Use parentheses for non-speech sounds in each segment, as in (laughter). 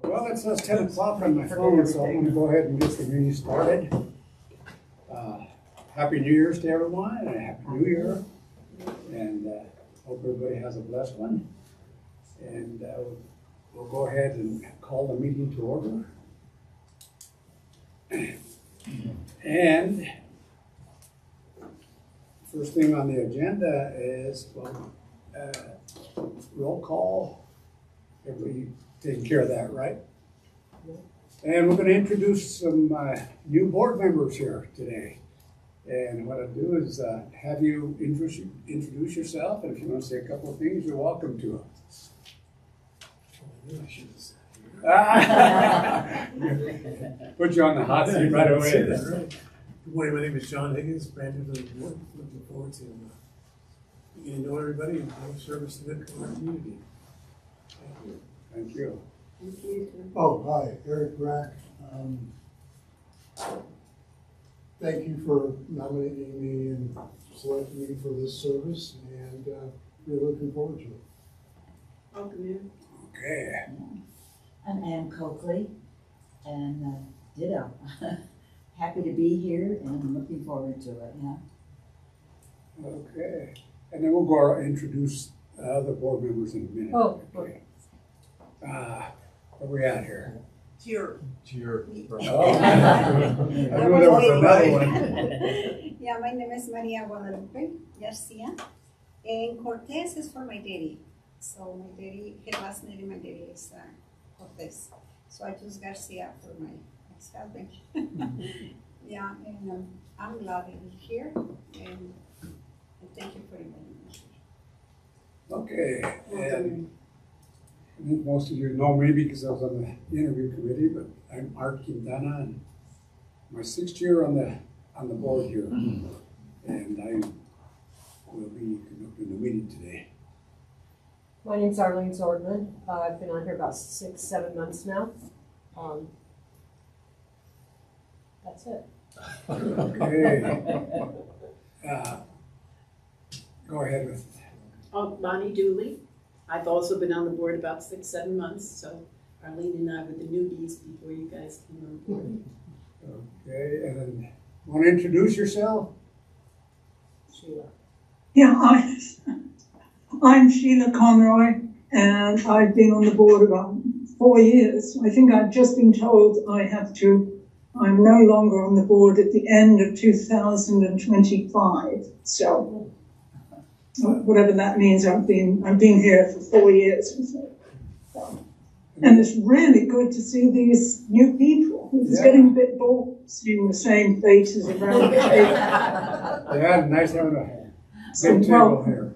Well, it's just ten o'clock on my phone, so I'm gonna go ahead and get the meeting started. Uh, Happy New Year's to everyone, and a Happy New Year, and uh, hope everybody has a blessed one. And uh, we'll go ahead and call the meeting to order. And first thing on the agenda is, well, roll call. Everybody taking care of that, right? And we're gonna introduce some uh, new board members here today. And what I'll do is uh, have you introduce, introduce yourself, and if you wanna say a couple of things, you're welcome to. (laughs) Put you on the hot seat right away. Good morning, my name is John Higgins, brand new to the board, looking forward to uh, getting to know everybody and service to the community. Thank you. Thank you. Oh, hi, Eric Brack. Um, Thank you for nominating me and selecting me for this service, and uh, we're looking forward to it. Welcome in. Okay, I'm Ann Coakley, and uh, ditto. (laughs) Happy to be here and I'm looking forward to it, yeah. okay. And then we'll go introduce uh, other board members in a minute. Oh, Okay. Uh, where we at here? Here. To your. Oh. (laughs) I knew there was another one. (laughs) Yeah, my name is Maria Guadalupe Garcia. And Cortez is for my daddy. So my daddy, his last name, my daddy is uh, Cortez. So I choose Garcia for my ex-husband. (laughs) Yeah, and um, I'm glad to be here and and thank you for inviting me. Okay, and I think most of you know me because I was on the interview committee, but I'm Art Quintana and my sixth year on the, on the board here. And I will be conducting the meeting today. My name's Arlene Zordman. Uh, I've been on here about six, seven months now. Um, That's it. Okay. (laughs) Uh, Go ahead with, Oh, Bonnie Dooley. I've also been on the board about six, seven months, so Arlene and I were the newbies before you guys came on board. okay, and then, want to introduce yourself? Sheila. Yeah, I, I'm Sheila Conroy, and I've been on the board about four years. I think I've just been told I have to, I'm no longer on the board at the end of 2025. So, whatever that means, I've been, I've been here for four years. And it's really good to see these new people. It's Yeah. getting a bit bored seeing the same faces around the table. Yeah, nice having a So, big table well, here.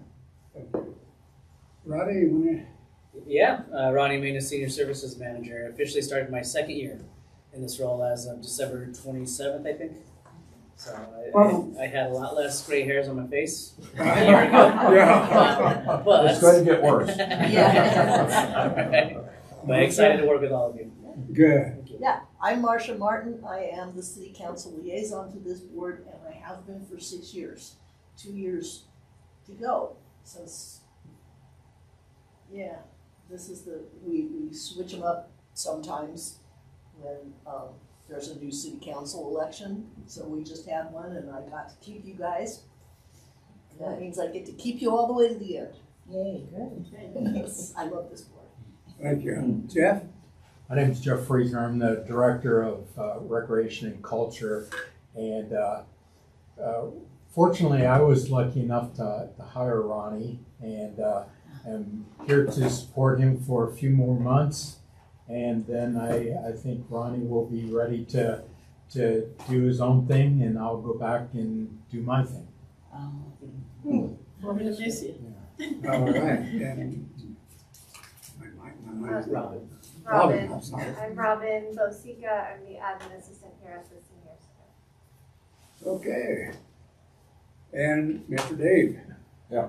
Roddy, you wanna? Yeah, uh, Ronnie Maina, Senior Services Manager. Officially started my second year in this role as of December 27th, I think. So I, I, I had a lot less gray hairs on my face a year ago. Yeah. But, It's going to get worse. Yeah. but excited to work with all of you. Good. Yeah, I'm Marcia Martin. I am the city council liaison to this board, and I have been for six years. Two years to go since, yeah, this is the, we, we switch them up sometimes when, um, there's a new city council election. So we just had one, and I got to keep you guys. And that means I get to keep you all the way to the end. Yay, good. Yes, I love this board. Thank you. Jeff? My name is Jeff Friesner. I'm the Director of uh, Recreation and Culture. And uh, uh, fortunately, I was lucky enough to, to hire Ronnie and uh, am here to support him for a few more months. And then I, I think Ronnie will be ready to, to do his own thing and I'll go back and do my thing. Um, We're gonna miss you. All right, and my, my, my mind's Robin. Robin, Robin. I'm. I'm Robin Bosica. I'm the admin assistant here at the senior center. Okay. And Mr. Dave? Yeah.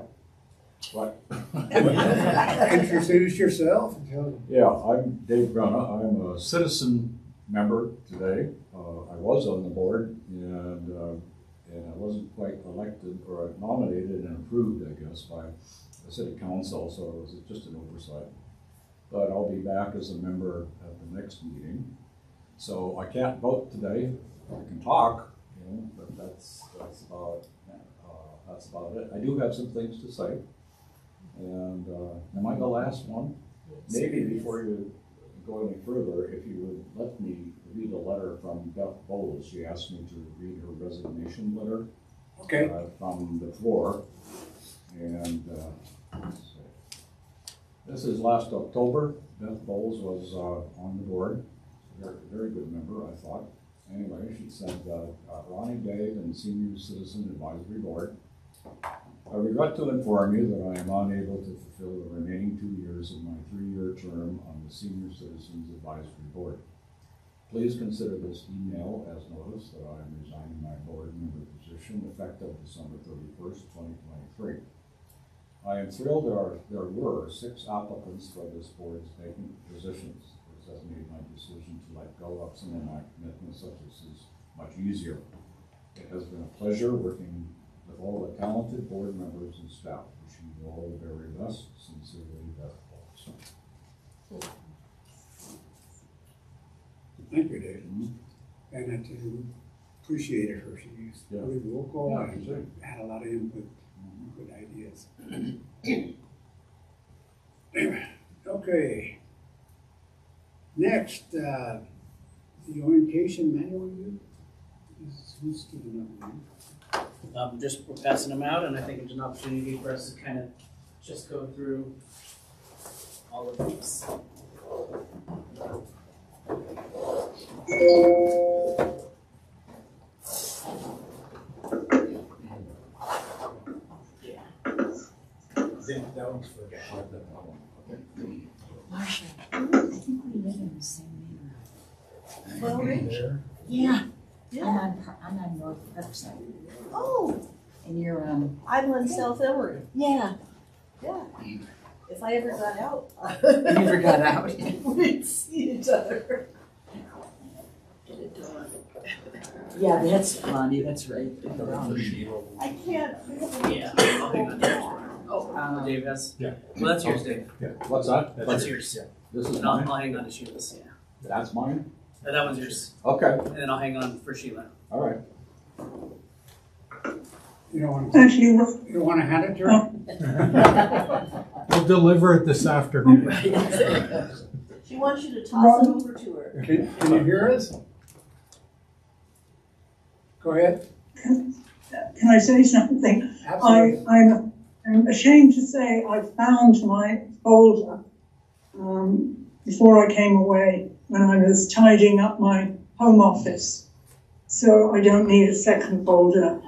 What? (laughs) Introduce yourself and tell Yeah, I'm Dave Grana. I'm a citizen member today. Uh, I was on the board and, uh, and I wasn't quite elected or nominated and approved, I guess, by the city council, so it was just an oversight. But I'll be back as a member at the the next meeting. So I can't vote today, I can talk, you know, but that's, that's about, uh, that's about it. I do have some things to say. And, uh, am I the last one? Maybe before you go any further, if you would let me read a letter from Beth Bowles. She asked me to read her resignation letter. Okay. uh, From the floor. And, uh, this is last October. Beth Bowles was, uh, on the board. Very, very good member, I thought. Anyway, she said, uh, uh, Ronnie Dave and Senior Citizen Advisory Board. I regret to inform you that I am unable to fulfill the remaining two years of my three-year term on the Senior Citizens Advisory Board. Please consider this email as notice that I am resigning my board member position effective December thirty-first, twenty twenty-three. I am thrilled there are, there were six applicants for this board's vacant positions. This has made my decision to let go of some of my commitments such as much easier. It has been a pleasure working with all the talented board members and staff. Wishing you all the very best. Sincerely, Beth Bowles. Thank you, Dave. And I do appreciate her. She's Yeah. really vocal Yeah, and sure. had a lot of input, good ideas. (clears throat) Okay. Next, uh, the orientation manual review. Is- Who's giving up? Um, just we're passing them out, and I think it's an opportunity for us to kind of just go through all of these. That one's for. Marcia, I think we live in the same neighborhood. Well, Rich, There. Yeah. I'm on, Par- I'm on North Parkside, Oh, and you're, um, I'm on South Emery. yeah. Yeah. If I ever got out. You never got out. (laughs) We'd see each other. Get it done. Yeah, that's Lonnie, that's right. I can't. Yeah, I'll hang on to yours. Oh, um, Dave has. Yeah. Well, that's yours, Dave. Yeah, What's that? That's yours. This is And I'll, mine? I'll hang on to Sheila's. Yeah. That's mine? And that one's yours. Okay, And then I'll hang on for Sheila. all right. You don't want to, Actually, Ro- you don't want to hand it to her? (laughs) We'll deliver it this afternoon. (laughs) She wants you to toss it over to her. Can, can you hear us? Go ahead. can I say something? I, Absolutely. I'm, I'm ashamed to say I found my folder um, before I came away when I was tidying up my home office. So I don't need a second folder.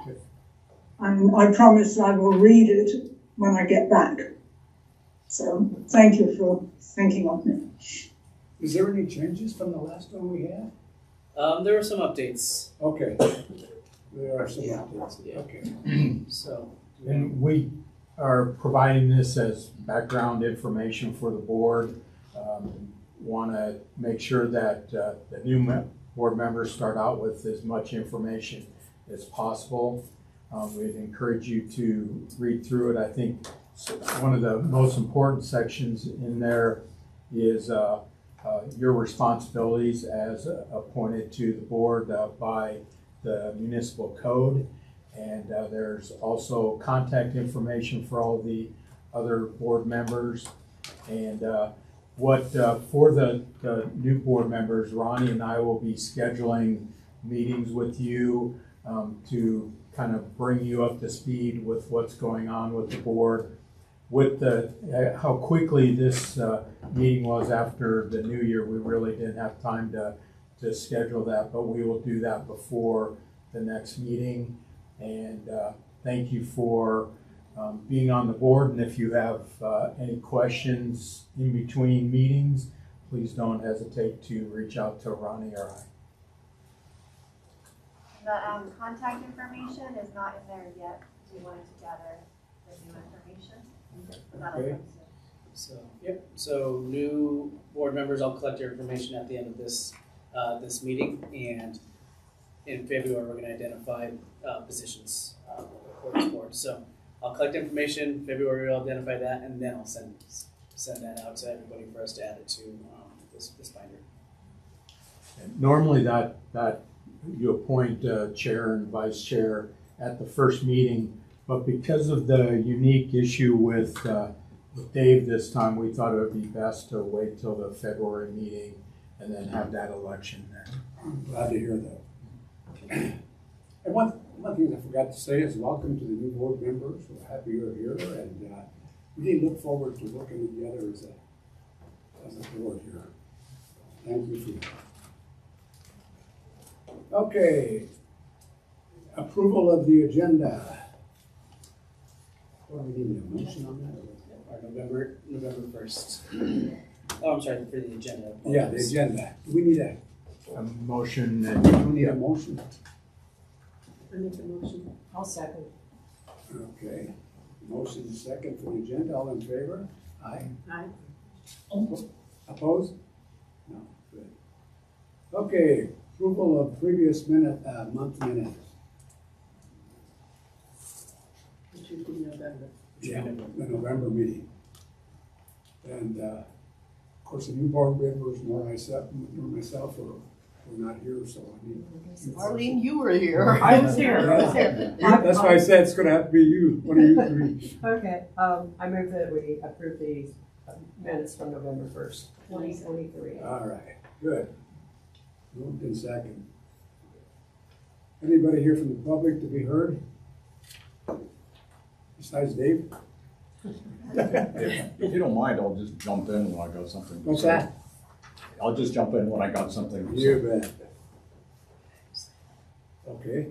And I promise I will read it when I get back. So thank you for thinking of me. Is there any changes from the last one we had? Um, there were some updates. Okay. There are some updates. Yeah. Okay. (clears throat) So. And we are providing this as background information for the board. Um, Want to make sure that uh, the new me- board members start out with as much information as possible. Um, We'd encourage you to read through it. I think one of the most important sections in there is uh, uh, your responsibilities as appointed to the board uh, by the municipal code. And uh, there's also contact information for all the other board members. And uh, what, uh, for the, the new board members, Ronnie and I will be scheduling meetings with you um, to kind of bring you up to speed with what's going on with the board. With the, uh, how quickly this uh, meeting was after the new year, we really didn't have time to, to schedule that, but we will do that before the next meeting. And uh, thank you for um, being on the board. And if you have uh, any questions in between meetings, please don't hesitate to reach out to Ronnie or I. The um, contact information is not in there yet. We wanted to gather the new information. Okay. So, yep, so new board members, I'll collect your information at the end of this, uh, this meeting, and in February, we're gonna identify, uh, positions, uh, for this board, so I'll collect information, February, I'll identify that, and then I'll send, send that out to everybody for us to add it to, um, this, this binder. normally that, that you appoint uh, chair and vice chair at the first meeting, but because of the unique issue with, uh, with Dave this time, we thought it would be best to wait till the February meeting and then have that election then. I'm glad to hear that. (clears throat) And one, one of the things I forgot to say is welcome to the new board members. We're happy you're here and, uh, we look forward to working together as a, as a board here. Thank you for that. Okay. Approval of the agenda. What do we need, a motion on that? Our November, November first. Oh, I'm sorry, for the agenda. Yeah, the agenda. Do we need a, A motion do we need a motion? I make the motion. I'll second. Okay. Motion is second for the agenda. All in favor? Aye. Aye. Opposed? No, good. Okay, approval of previous minute, uh, month minutes. Which would be November. Yeah, the November meeting. And, uh, of course, the new board members, nor myself, nor myself are, were not here, so I mean. Arlene, you were here. (laughs) I was here, I was here. That's why I said it's gonna have to be you, one of you three. Okay, um, I move that we approve the minutes from November first, twenty twenty-three. All right, good. Moved in second. Anybody here from the public to be heard? Besides Dave? If you don't mind, I'll just jump in when I got something. to What's say. that? I'll just jump in when I got something. to say. You bet. Okay.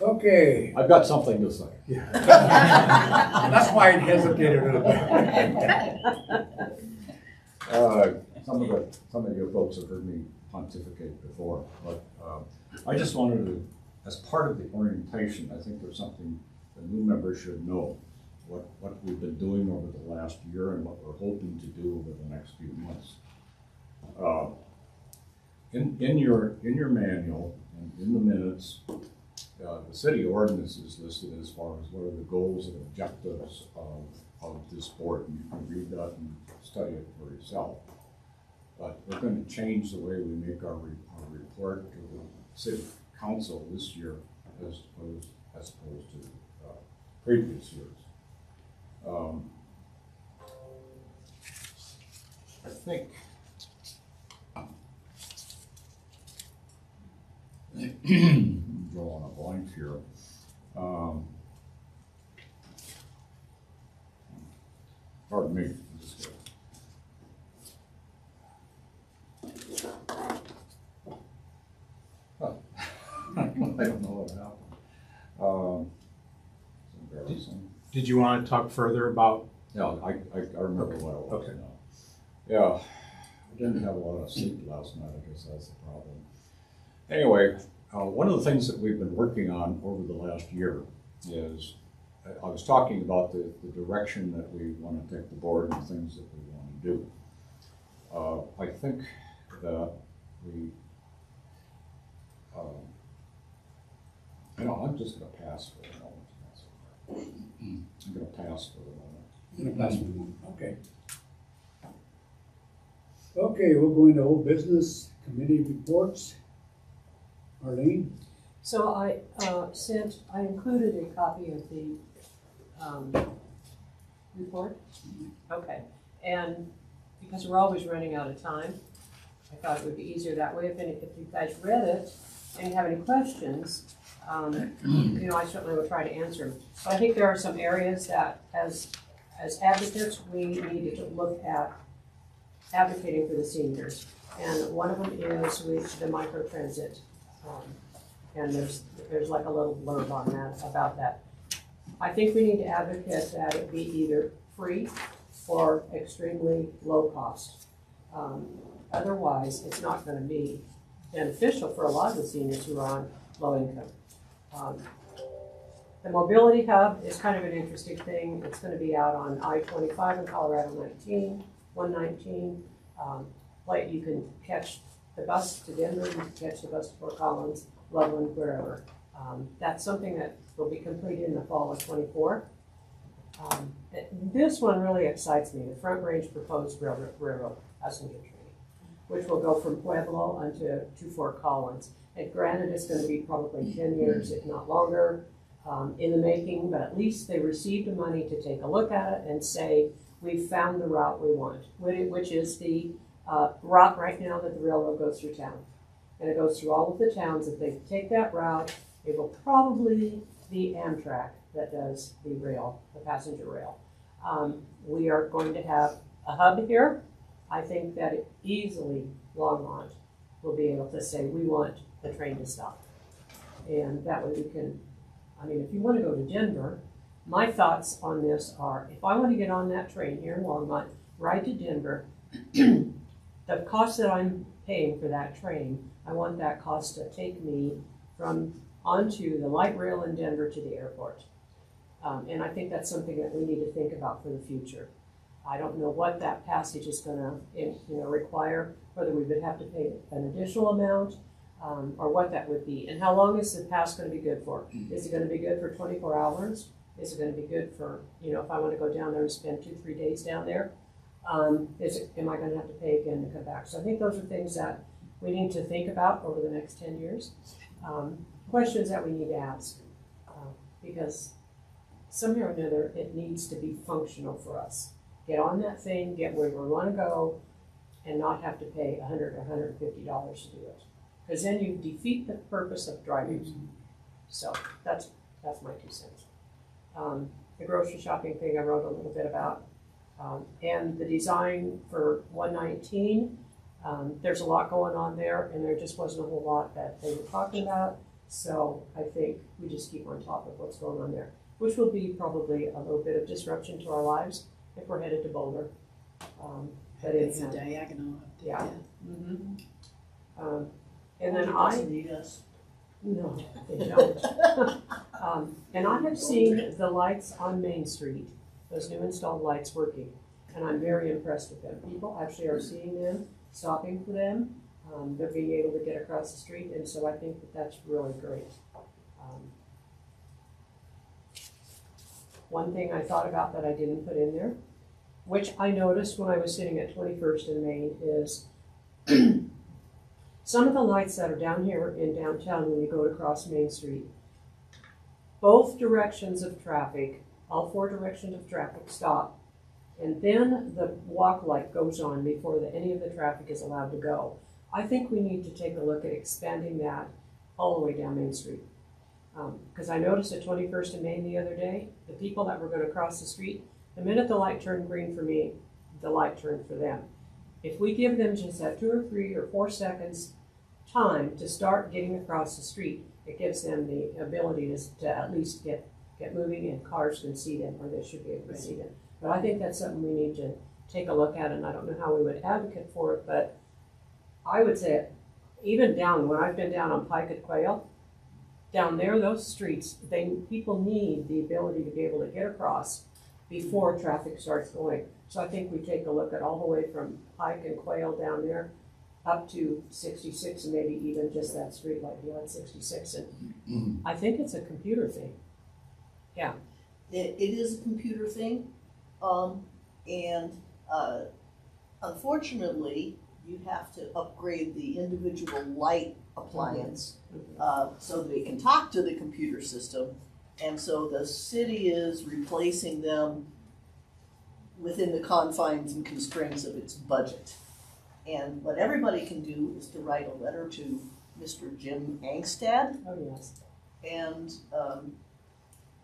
Okay. I've got something to say. (laughs) That's why I hesitated a little bit. Uh, Some of the, some of you folks have heard me pontificate before, but um, I just wanted to, as part of the orientation, I think there's something the new members should know. What, what we've been doing over the last year and what we're hoping to do over the next few months. Uh, In, in your, in your manual, and in the minutes, uh, the city ordinance is listed as far as what are the goals and objectives of, of this board. And you can read that and study it for yourself. But we're going to change the way we make our, re- our report to the city council this year as opposed, as opposed to, uh, previous years. Um, I think (clears throat) drawing a blank here. Um, Pardon me. just, uh, I don't know what happened. Um, it's embarrassing. did you want to talk further about, Yeah, I, I, I remember what it was Okay. now. Yeah, I didn't have a lot of sleep last night, I guess that's the problem. Anyway, uh, one of the things that we've been working on over the last year is, I, I was talking about the, the direction that we want to take the board and the things that we want to do. Uh, I think that we, um, you know, I'm just gonna pass for the moment. That's all right. I'm gonna pass for the moment. In a classroom, okay. Okay, we'll go into old business, committee reports. Arlene? So I, uh, sent, I included a copy of the, um, report. Okay, and because we're always running out of time, I thought it would be easier that way. If any, if you guys read it and you have any questions, um, you know, I certainly will try to answer. But I think there are some areas that as, as advocates, we need to look at advocating for the seniors. And one of them is with the microtransit. Um, And there's, there's like a little blurb on that, about that. I think we need to advocate that it be either free or extremely low cost. Um, Otherwise, it's not gonna be beneficial for a lot of the seniors who are on low income. Um, The mobility hub is kind of an interesting thing. It's gonna be out on I twenty-five in Colorado nineteen, one nineteen. Um, like you can catch the bus to Denver, you can catch the bus to Fort Collins, Loveland, wherever. Um, that's something that will be completed in the fall of twenty-four. Um, this one really excites me, the Front Range Proposed Railroad, Railroad Passenger Train, which will go from Pueblo onto to Fort Collins. And granted, it's gonna be probably ten years, if not longer, um, in the making, but at least they received the money to take a look at it and say, we've found the route we want, which is the, uh, route right now that the railroad goes through town. And it goes through all of the towns, if they take that route, it will probably be Amtrak that does the rail, the passenger rail. Um, we are going to have a hub here, I think that it easily Longmont will be able to say, we want the train to stop. And that way we can, I mean, if you wanna go to Denver, my thoughts on this are, if I wanna get on that train here in Longmont, ride to Denver, (clears throat) the cost that I'm paying for that train, I want that cost to take me from onto the light rail in Denver to the airport. Um, and I think that's something that we need to think about for the future. I don't know what that passage is gonna, you know, require, whether we would have to pay an additional amount, um, or what that would be. And how long is the pass gonna be good for? Is it gonna be good for twenty-four hours? Is it gonna be good for, you know, if I wanna go down there and spend two, three days down there? Um, is it, am I gonna have to pay again to come back? So I think those are things that we need to think about over the next ten years. Um, questions that we need to ask, uh, because somehow or another, it needs to be functional for us. Get on that thing, get where we wanna go, and not have to pay a hundred or hundred and fifty dollars to do it. Cause then you defeat the purpose of driving. So, that's, that's my two cents. Um, the grocery shopping thing I wrote a little bit about. Um, and the design for one nineteen, um, there's a lot going on there, and there just wasn't a whole lot that they were talking about. So I think we just keep on top of what's going on there, which will be probably a little bit of disruption to our lives if we're headed to Boulder. Um, but It's a diagonal up there. yeah. Mhm. And then I, doesn't need us. no, they don't. (laughs) Um, and I have seen the lights on Main Street, those new installed lights working, and I'm very impressed with them. People actually are seeing them, stopping for them, um, they're being able to get across the street, and so I think that that's really great. Um, One thing I thought about that I didn't put in there, which I noticed when I was sitting at Twenty-first and Main, is (clears throat) some of the lights that are down here in downtown when you go across Main Street, both directions of traffic, all four directions of traffic stop. And then the walk light goes on before the, any of the traffic is allowed to go. I think we need to take a look at expanding that all the way down Main Street. Um, cause I noticed at Twenty-first and Main the other day, the people that were gonna cross the street, the minute the light turned green for me, the light turned for them. If we give them just that two or three or four seconds time to start getting across the street, it gives them the ability to, to at least get, get moving and cars can see them, or they should be able to see them. But I think that's something we need to take a look at, and I don't know how we would advocate for it, but I would say, even down, when I've been down on Pike at Quail, down there, those streets, they, people need the ability to be able to get across before traffic starts going. So I think we take a look at all the way from Pike and Quail down there up to sixty-six and maybe even just that street light beyond sixty-six. And I think it's a computer thing. It, it is a computer thing, um, and, uh, unfortunately, you have to upgrade the individual light appliance, uh, so they can talk to the computer system. And so the city is replacing them within the confines and constraints of its budget. And what everybody can do is to write a letter to Mr. Jim Angstadt, Oh, yes. and, um,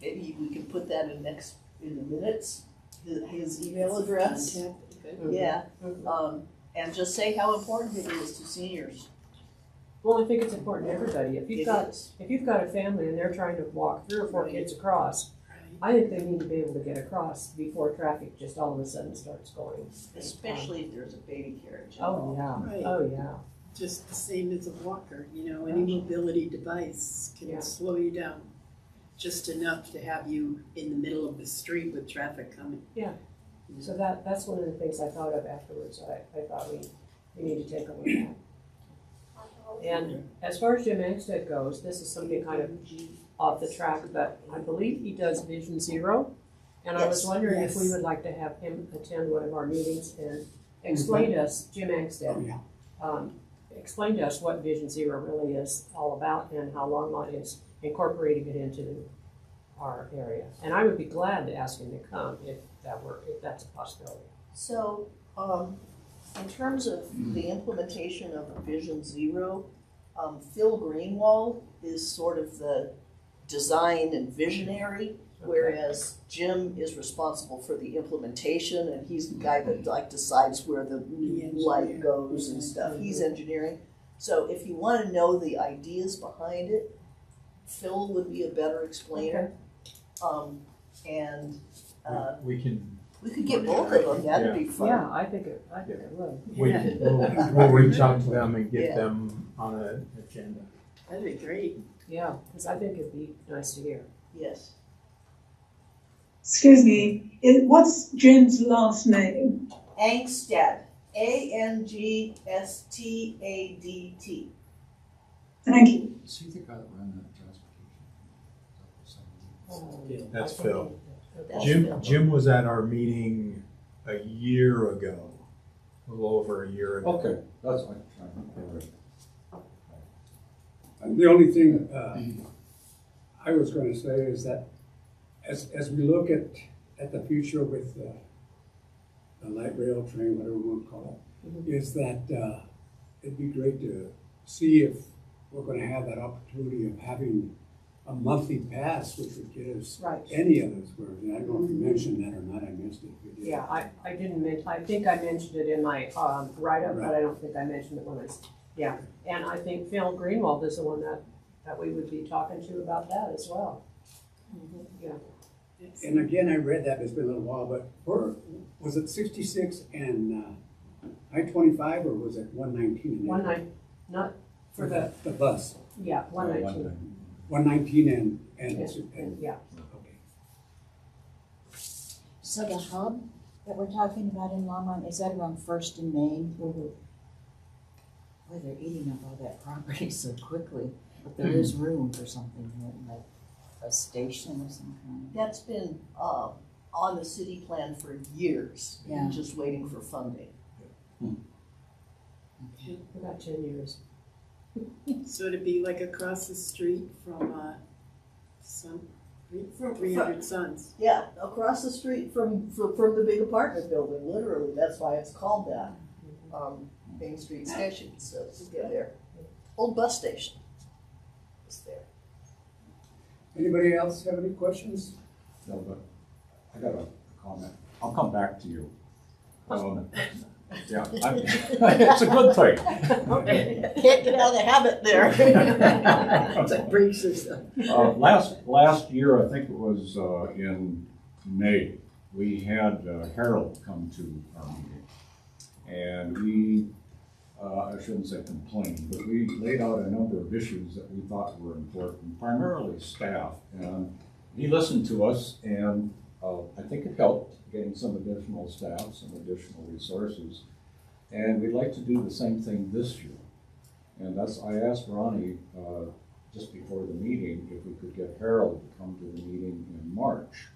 maybe we can put that in next, in the minutes, his, his email address. Contact, good. Yeah, Mhm. um, and just say how important it is to seniors. Well, I think it's important to everybody. If you've It got, is. if you've got a family and they're trying to walk three or four Right. kids across, I think they need to be able to get across before traffic just all of a sudden starts going. Especially if there's a baby carriage Oh, involved. yeah, Right. oh, yeah. Just the same as a walker, you know, any mobility device Yeah. can slow you down. Just enough to have you in the middle of the street with traffic coming. Yeah. So that, that's one of the things I thought of afterwards. I, I thought we, we need to take a look at. And as far as Jim Angstadt goes, this is something kind of off the track, but I believe he does Vision Zero. And I was Yes. wondering if we would like to have him attend one of our meetings and explain to us, Jim Oh, yeah. um, explain to us what Vision Zero really is all about and how Longmont is incorporating it into our area. And I would be glad to ask him to come if that were, if that's a possibility. So, um, in terms of the implementation of Vision Zero, um, Phil Greenwald is sort of the design and visionary, whereas Jim is responsible for the implementation, and he's the guy that like decides where the The light goes and stuff. He's engineering. So if you wanna know the ideas behind it, Phil would be a better explainer. Um, and, uh, We can, we could get both of them, that'd be fun. Yeah, I think it, I think it would. we can, we'll, we'll reach out to them and Yeah. get them on an agenda. That'd be great. Yeah, because I think it'd be nice to hear. Yes. Excuse me, it, what's Jim's last name? Angstadt, A N G S T A D T. Thank you. Is he the guy that ran that transportation? That's oh, Phil. That's Jim, Phil. Jim was at our meeting a year ago, a little over a year ago. Okay, that's fine. Right. The only thing, uh, I was gonna say is that as, as we look at, at the future with, uh, the light rail train, whatever we want to call it, is that, uh, it'd be great to see if we're gonna have that opportunity of having a monthly pass, which would get us Right. any of those, where, I don't know if you mentioned that or not, I missed it. Yeah, I, I didn't mention, I think I mentioned it in my, um, write-up, but I don't think I mentioned it when I, yeah. And I think Phil Greenwald is the one that, that we would be talking to about that as well. Yeah, And again, I read that, it's been a little while, but where, was it sixty-six and, uh, I twenty-five, or was it one nineteen? one nine, not for the, The bus, yeah, one Uh, nineteen, one nineteen and, and, and, and, yeah. okay. So the hub that we're talking about in Longmont, is that around First and Main? Boy, they're eating up all that property (laughs) so quickly, but there is room for something here, like a station of some kind. That's been, um, on the city plan for years, Yeah. just waiting for funding. Okay. We got ten years. (laughs) So it'd be like across the street from, uh, some, From- three hundred Sons. Yeah, across the street from, from, from the big apartment building, literally, that's why it's called that. Um, Main Street Station, so to get there. Old bus station. It's there. Anybody else have any questions? No, but I got a comment. I'll come back to you. Um, (laughs) Yeah, I- (laughs) it's a good thing. Can't get out of the habit there. (laughs) It's like breaks or something. Uh, last, last year, I think it was, uh, in May, we had uh, Harold come to our meeting. And we, uh, I shouldn't say complained, but we laid out a number of issues that we thought were important, primarily staff. And he listened to us and, uh, I think it helped getting some additional staff, some additional resources. And we'd like to do the same thing this year. And that's, I asked Ronnie, uh, just before the meeting, if we could get Harold to come to the meeting in March.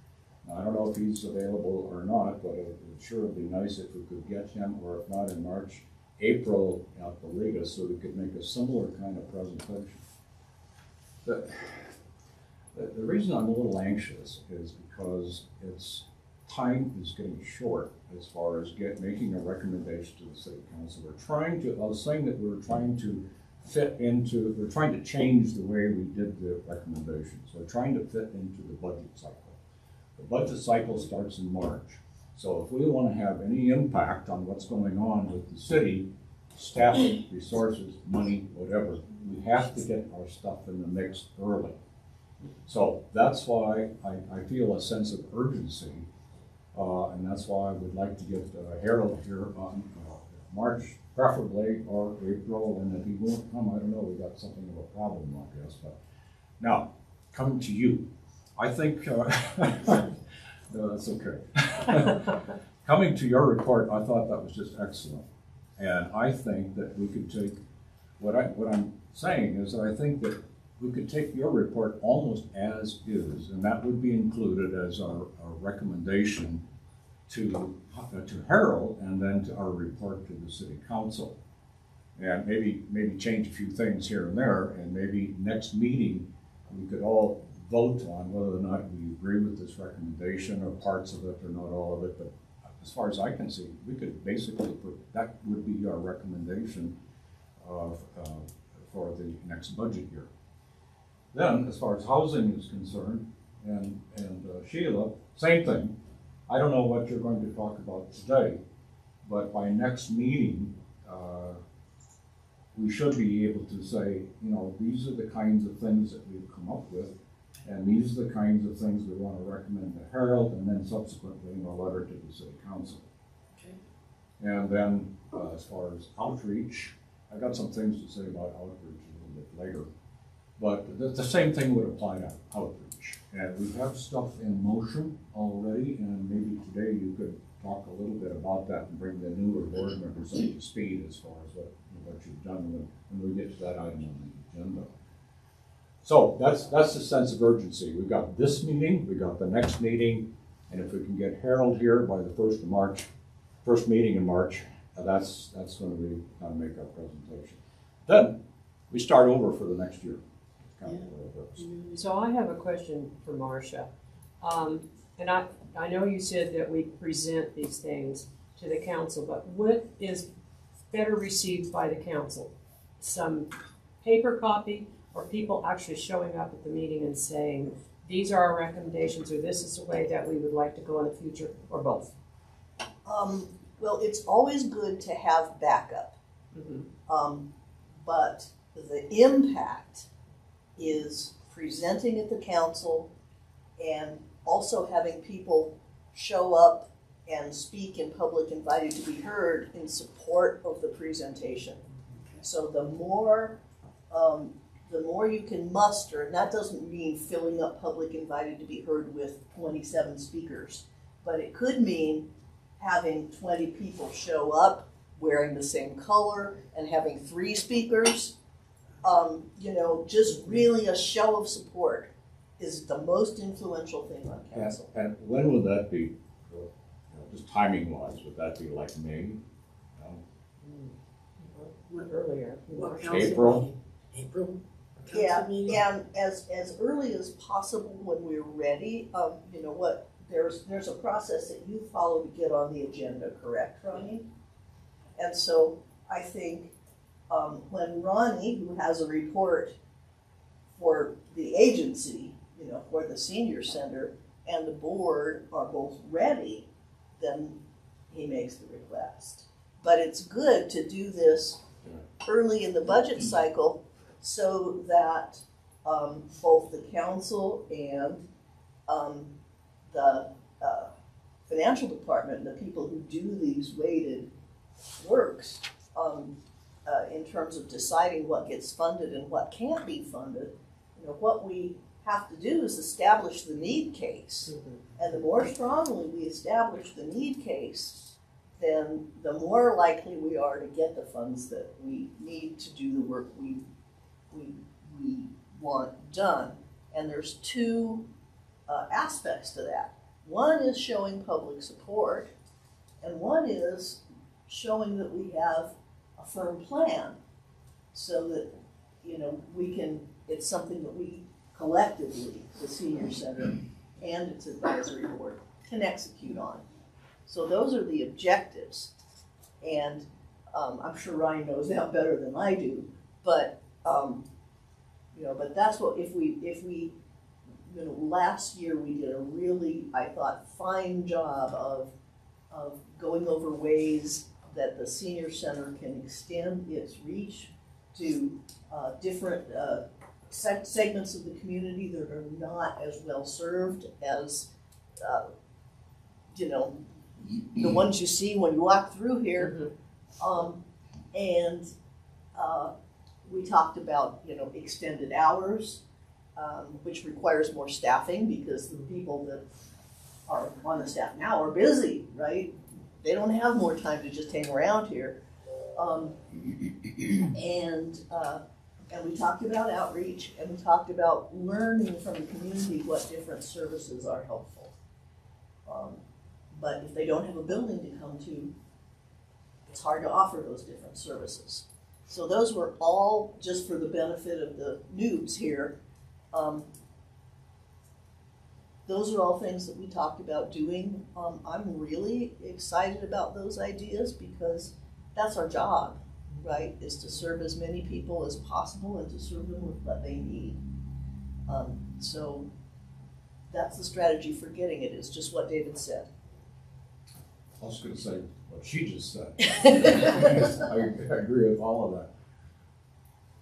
Now, I don't know if he's available or not, but it would sure be nice if we could get him, or if not in March, April at the latest, so we could make a similar kind of presentation. The, the, the reason I'm a little anxious is because it's, time is getting short as far as get, making a recommendation to the city council. We're trying to, I was saying that we're trying to fit into, we're trying to change the way we did the recommendations. We're trying to fit into the budget cycle. The budget cycle starts in March. So if we want to have any impact on what's going on with the city, staff, resources, money, whatever, we have to get our stuff in the mix early. So that's why I, I feel a sense of urgency, uh, and that's why I would like to get uh, Harold here on uh, March preferably, or April, and if he won't come, I don't know, We've got something of a problem, I guess, but. Now, coming to you, I think, uh, (laughs) no, that's okay. (laughs) Coming to your report, I thought that was just excellent. And I think that we could take what I, what I'm saying is that I think that we could take your report almost as is, and that would be included as our, our recommendation to, uh, to Harold and then to our report to the city council. And maybe, maybe change a few things here and there, and maybe next meeting, we could all vote on whether or not we agree with this recommendation or parts of it or not all of it, but as far as I can see, we could basically put, that would be our recommendation of, uh, for the next budget year. Then, as far as housing is concerned, and, and uh, Sheila, same thing. I don't know what you're going to talk about today, but by next meeting, uh, we should be able to say, you know, these are the kinds of things that we've come up with, and these are the kinds of things we want to recommend to Harold, and then subsequently in a letter to the city council. Okay. And then, uh, as far as outreach, I got some things to say about outreach a little bit later. But the, the same thing would apply to outreach. And we have stuff in motion already, and maybe today you could talk a little bit about that and bring the newer board members up to speed as far as what, what you've done when, when we get to that item on the agenda. So that's, that's the sense of urgency. We've got this meeting, we've got the next meeting, and if we can get Harold here by the first of March, first meeting in March, uh, that's, that's gonna be, how to make our presentation. Then, we start over for the next year. Kind of goes. So I have a question for Marcia. Um, and I, I know you said that we present these things to the council, but what is better received by the council? Some paper copy or people actually showing up at the meeting and saying, these are our recommendations, or this is the way that we would like to go in the future, or both? Um, well, it's always good to have backup. Um, but the impact is presenting at the council and also having people show up and speak in public, invited to be heard in support of the presentation. So the more, um, the more you can muster, and that doesn't mean filling up public invited to be heard with twenty-seven speakers, but it could mean having twenty people show up wearing the same color and having three speakers. Um, you know, just really a show of support is the most influential thing on And, council. and when would that be, you know, just timing wise, would that be like May? No? Earlier. What Marcia. Council meeting? Yeah, Council meeting? and as, as early as possible when we're ready, um, you know what, there's, there's a process that you follow to get on the agenda, correct, Ronnie? And so I think, um, when Ronnie, who has a report for the agency, you know, for the senior center, and the board are both ready, then he makes the request. But it's good to do this early in the budget cycle so that um, both the council and um, the uh, financial department, the people who do these weighted works, um, uh, in terms of deciding what gets funded and what can't be funded, you know, what we have to do is establish the need case. And the more strongly we establish the need case, then the more likely we are to get the funds that we need to do the work we, we, we want done. And there's two uh, aspects to that. One is showing public support, and one is showing that we have a firm plan so that, you know, we can, it's something that we collectively, the senior center and its advisory board, can execute on. So those are the objectives. And um, I'm sure Ryan knows that better than I do, but, um, you know, but that's what, if we, if we, you know, last year we did a really, I thought, fine job of, of going over ways that the senior center can extend its reach to uh, different uh, seg- segments of the community that are not as well served as, uh, you know, the ones you see when you walk through here. Um, and uh, we talked about, you know, extended hours, um, which requires more staffing because the people that are on the staff now are busy, right? They don't have more time to just hang around here. Um, and, uh, and we talked about outreach, and we talked about learning from the community what different services are helpful. Um, But if they don't have a building to come to, it's hard to offer those different services. So those were all just for the benefit of the noobs here. Um, those are all things that we talked about doing. Um, I'm really excited about those ideas because that's our job, right? Is to serve as many people as possible and to serve them with what they need. Um, so that's the strategy for getting it, is just what David said. I was gonna say what she just said. (laughs) I, I agree with all of that.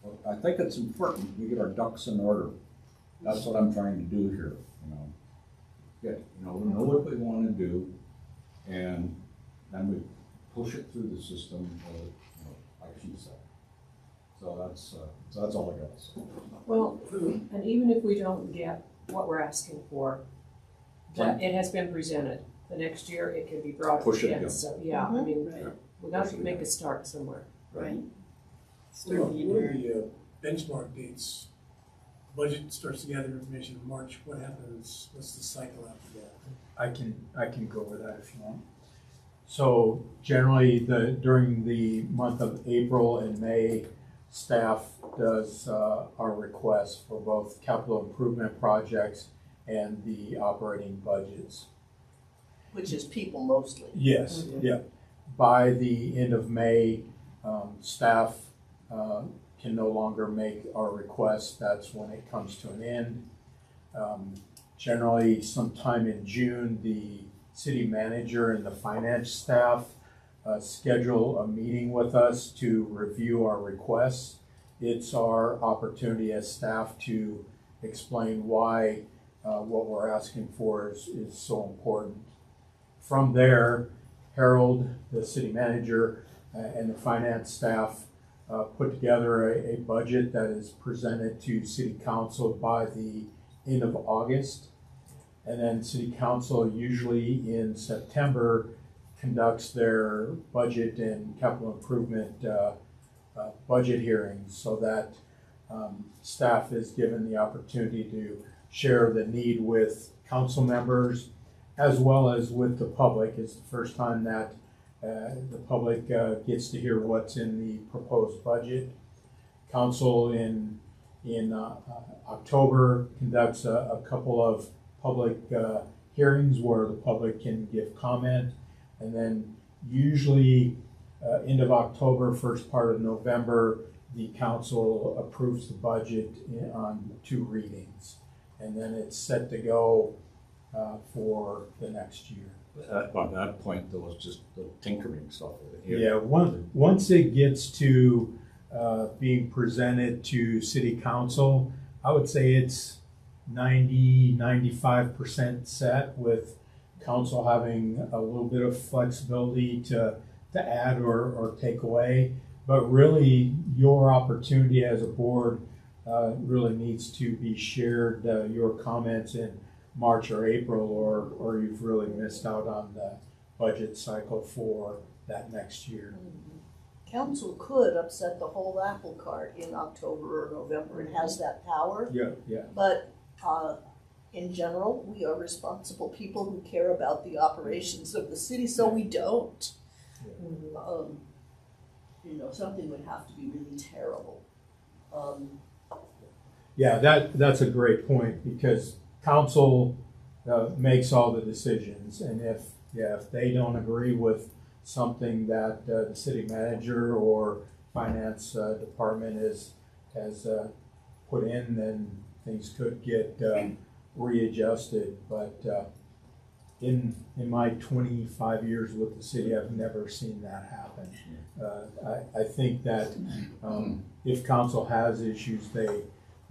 But I think it's important we get our ducks in order. That's what I'm trying to do here, you know. Get, you know, we know what we wanna do, and then we push it through the system, uh, you know, like she said. So that's, uh, so that's all I got to say. Well, and even if we don't get what we're asking for, that it has been presented. The next year, it can be brought up Push it again, again. so, yeah, I Mm-hmm. mean, Right. we gotta make a start somewhere. Right. What Start are what are the uh, benchmark dates? Budget starts to gather information in March, what happens, what's the cycle after that? I can, I can go over that if you want. So generally, the, during the month of April and May, staff does, uh, our requests for both capital improvement projects and the operating budgets. Which is people mostly. Yes, yeah. By the end of May, um, staff, uh, can no longer make our requests. That's when it comes to an end. Um, generally sometime in June, the city manager and the finance staff, uh, schedule a meeting with us to review our requests. It's our opportunity as staff to explain why, uh, what we're asking for is, is so important. From there, Harold, the city manager, uh, and the finance staff uh, put together a, a budget that is presented to city council by the end of August. And then city council usually in September conducts their budget and capital improvement uh, uh, budget hearings so that um, staff is given the opportunity to share the need with council members as well as with the public. It's the first time that uh, the public uh, gets to hear what's in the proposed budget. Council in in uh, uh, October conducts a, a couple of public uh, hearings where the public can give comment, and then usually uh, end of October, first part of November, the council approves the budget in, on two readings, and then it's set to go uh, for the next year. At, by that point, there was just the tinkering stuff. Yeah, one, once it gets to, uh, being presented to city council, I would say it's 90, 95 percent set with council having a little bit of flexibility to, to add or, or take away. But really, your opportunity as a board, uh, really needs to be shared, uh, your comments in March or April, or, or you've really missed out on the budget cycle for that next year. Council could upset the whole apple cart in October or November, it has that power. Yeah, yeah. But, uh, in general, we are responsible people who care about the operations of the city, so we don't. Um, you know, something would have to be really terrible. Um, Yeah, that, that's a great point, because council, uh, makes all the decisions, and if, yeah, if they don't agree with something that, uh, the city manager or finance, uh, department is, has, uh, put in, then things could get, um, readjusted, but, uh, in, in my twenty-five years with the city, I've never seen that happen. Uh, I, I think that, um, if council has issues, they,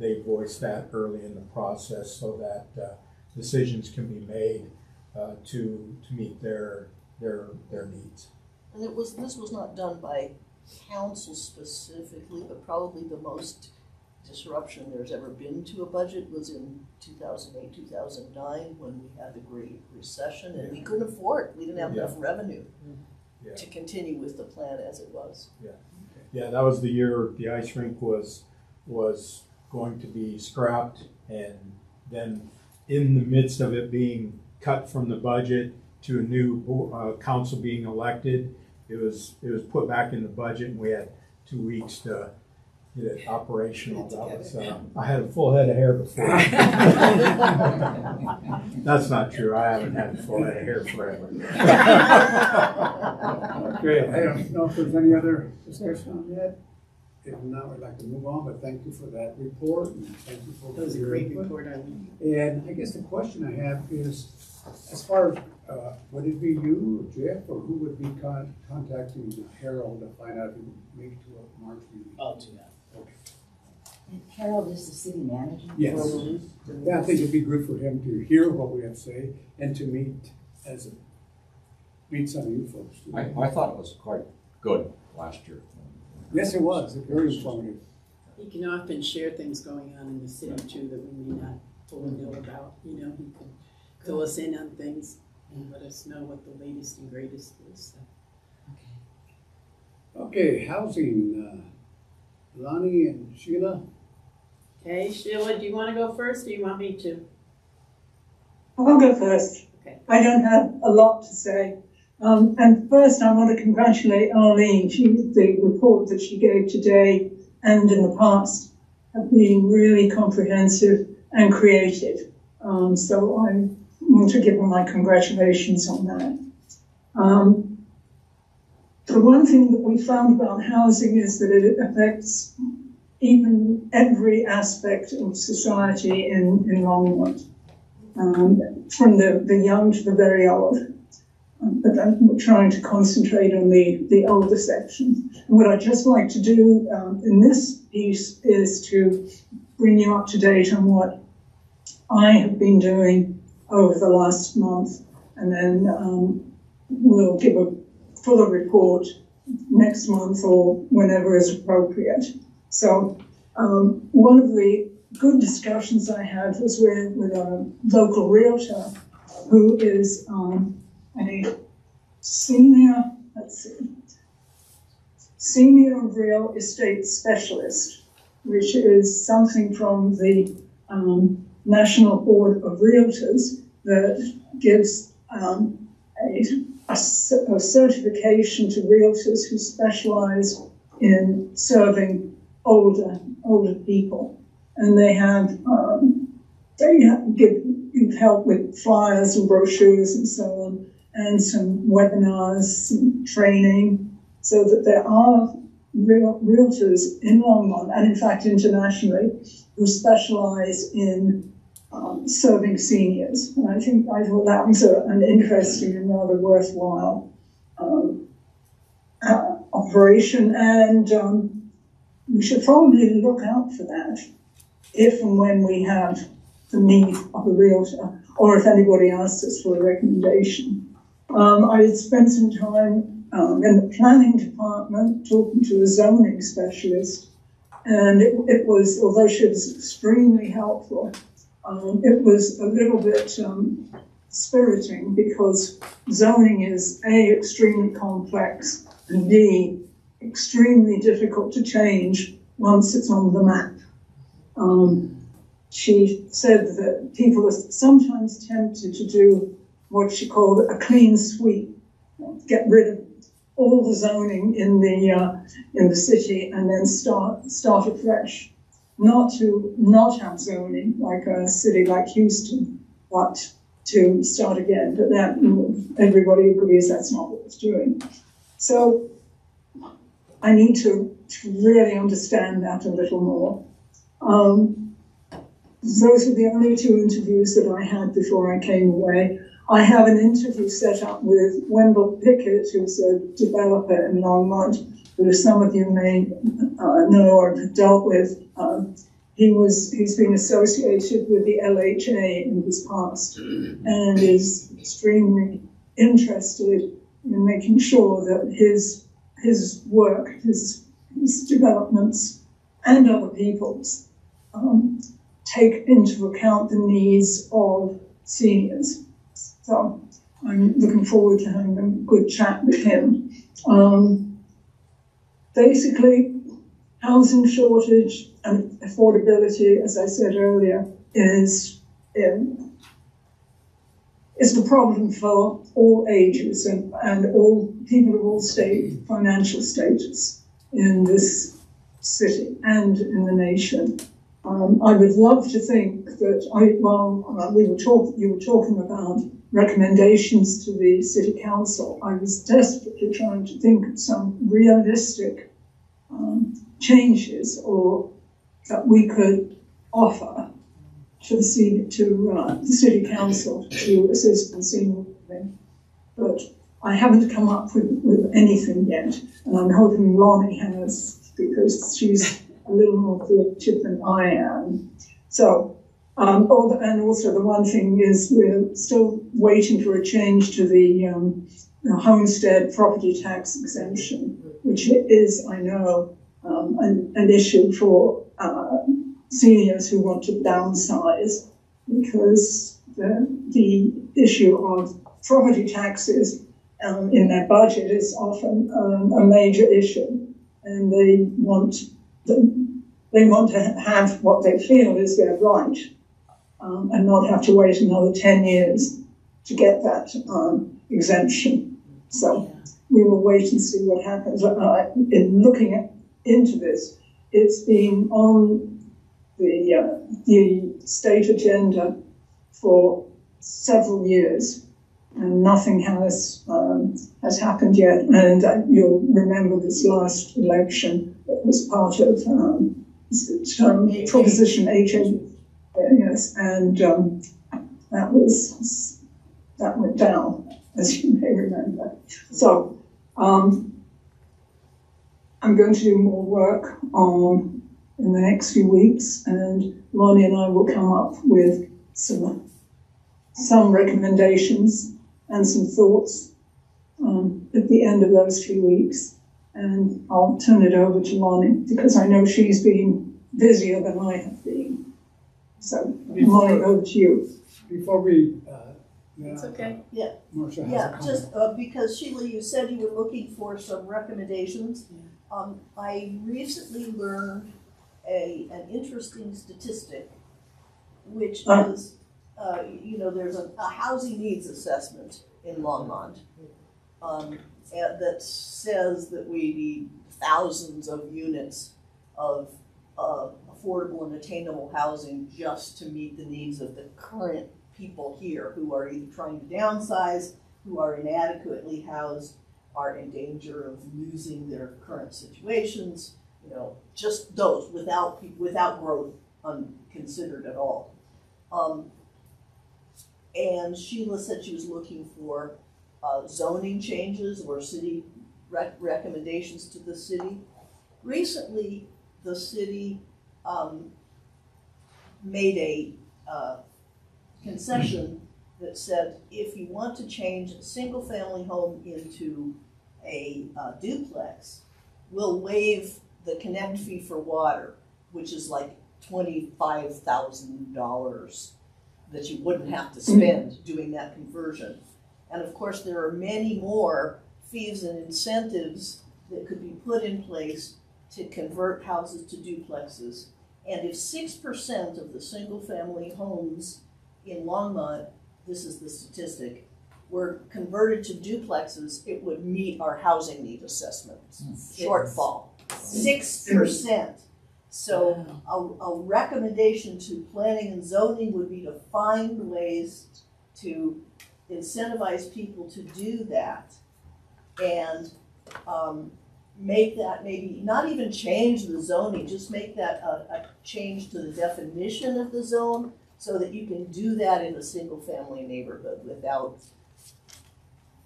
they voice that early in the process so that, uh, decisions can be made, uh, to, to meet their, their, their needs. and it was, this was not done by council specifically, but probably the most disruption there's ever been to a budget was in two thousand eight, two thousand nine, when we had the Great Recession, and we couldn't afford, we didn't have enough revenue. Yeah. to continue with the plan as it was. yeah Yeah, that was the year the ice rink was, was going to be scrapped and then in the midst of it being cut from the budget to a new, uh, council being elected, it was, it was put back in the budget and we had two weeks to get it operational. That was, uh, I had a full head of hair before. (laughs) That's not true. I haven't had a full head of hair forever. (laughs) (laughs) Okay, I don't know if there's any other discussion on that. If not, we'd like to move on, but thank you for that report and thank you for. That was a great input. report, Eileen. And I guess the question I have is, as far as, uh, would it be you or Jeff, or who would be con- contacting Harold to find out if he would make it to a March meeting? I'll do that. And Harold is the city manager? Yes. Or- Yeah, I think it'd be good for him to hear what we have to say and to meet as a, meet some of you folks. too. I, I thought it was quite good last year. Yes, it was, very informative. He can often share things going on in the city too that we may not fully know about, you know, he can fill us in on things and let us know what the latest and greatest is, so. Okay, housing, uh, Lonnie and Sheila? Okay, Sheila, do you wanna go first or you want me to? I'll go first. Okay. I don't have a lot to say. Um, and first, I want to congratulate Arlene. She, the report that she gave today and in the past have been really comprehensive and creative. Um, so I want to give her my congratulations on that. Um, the one thing that we found about housing is that it affects even every aspect of society in, in Longmont um, from the, the young to the very old. But I'm trying to concentrate on the, the older section. And what I'd just like to do um, in this piece is to bring you up to date on what I have been doing over the last month, and then um, we'll give a fuller report next month or whenever is appropriate. So um, one of the good discussions I had was with, with a local realtor who is um, a senior, let's see, senior real estate specialist, which is something from the um, National Board of Realtors that gives um, a, a a certification to realtors who specialize in serving older older people, and they have um, they have, give help with flyers and brochures and so on, and some webinars, some training, so that there are real, realtors in Longmont and in fact internationally who specialize in um, serving seniors. And I think I thought that was a, an interesting and rather worthwhile um, uh, operation, and um, we should probably look out for that if and when we have the need of a realtor, or if anybody asks us for a recommendation. Um, I had spent some time um, in the planning department talking to a zoning specialist, and it, it was, although she was extremely helpful, um, it was a little bit um, spiriting because zoning is A, extremely complex, and B, extremely difficult to change once it's on the map. Um, she said that people are sometimes tempted to do what she called a clean sweep, get rid of all the zoning in the uh, in the city and then start start afresh. Not to not have zoning like a city like Houston, but to start again. But that everybody agrees that's not what it's doing. So I need to, to really understand that a little more. Um, those were the only two interviews that I had before I came away. I have an interview set up with Wendell Pickett, who's a developer in Longmont, who some of you may uh, know or have dealt with. Um, he was he's been associated with the LHA in his past and is extremely interested in making sure that his his work, his, his developments, and other people's um, take into account the needs of seniors. So I'm looking forward to having a good chat with him. Um, basically, housing shortage and affordability, as I said earlier, is um, is the problem for all ages and, and all people of all state financial status in this city and in the nation. Um, I would love to think that I, well, uh, we were talk, you were talking about recommendations to the city council. I was desperately trying to think of some realistic um, changes or that we could offer to the city, to uh, the city council to assist in senior living. But I haven't come up with, with anything yet, and I'm hoping Lonnie has because she's a little more creative than I am. So, um, oh, and also the one thing is we're still waiting for a change to the, um, the homestead property tax exemption, which is, I know, um, an, an, issue for uh, seniors who want to downsize because the, the issue of property taxes um, in their budget is often um, a major issue, and they want they want to have what they feel is their right, um, and not have to wait another 10 years to get that um, exemption. So we will wait and see what happens. Uh, in looking at, into this, it's been on the, uh, the state agenda for several years, and nothing has um, has happened yet. And uh, you'll remember this last election; it was part of um, it, um, Proposition HH and um, that was that went down, as you may remember. So um, I'm going to do more work on in the next few weeks, and Lonnie and I will come up with some some recommendations and some thoughts um, at the end of those few weeks. And I'll turn it over to Lonnie because I know she's been busier than I have been. So, before, Lonnie, over to you. Before we. Uh, it's okay. Yeah. Marcia yeah, just uh, because Sheila, you said you were looking for some recommendations. Yeah. Um, I recently learned a, an interesting statistic, which uh. is, uh, you know, there's a, a, housing needs assessment in Longmont um, that says that we need thousands of units of uh, affordable and attainable housing just to meet the needs of the current people here who are either trying to downsize, who are inadequately housed, are in danger of losing their current situations, you know, just those without without growth considered at all. Um, and Sheila said she was looking for uh, zoning changes or city rec recommendations to the city. Recently, the city um, made a uh, concession that said if you want to change a single family home into a uh, duplex, we'll waive the connect fee for water, which is like $25,000 that you wouldn't have to spend doing that conversion. And of course, there are many more fees and incentives that could be put in place to convert houses to duplexes. And if 6% of the single family homes in Longmont, this is the statistic, were converted to duplexes, it would meet our housing need assessment shortfall. Six percent. So a, a recommendation to planning and zoning would be to find ways to incentivize people to do that. And um, make that maybe not even change the zoning, just make that a, a, change to the definition of the zone so that you can do that in a single family neighborhood without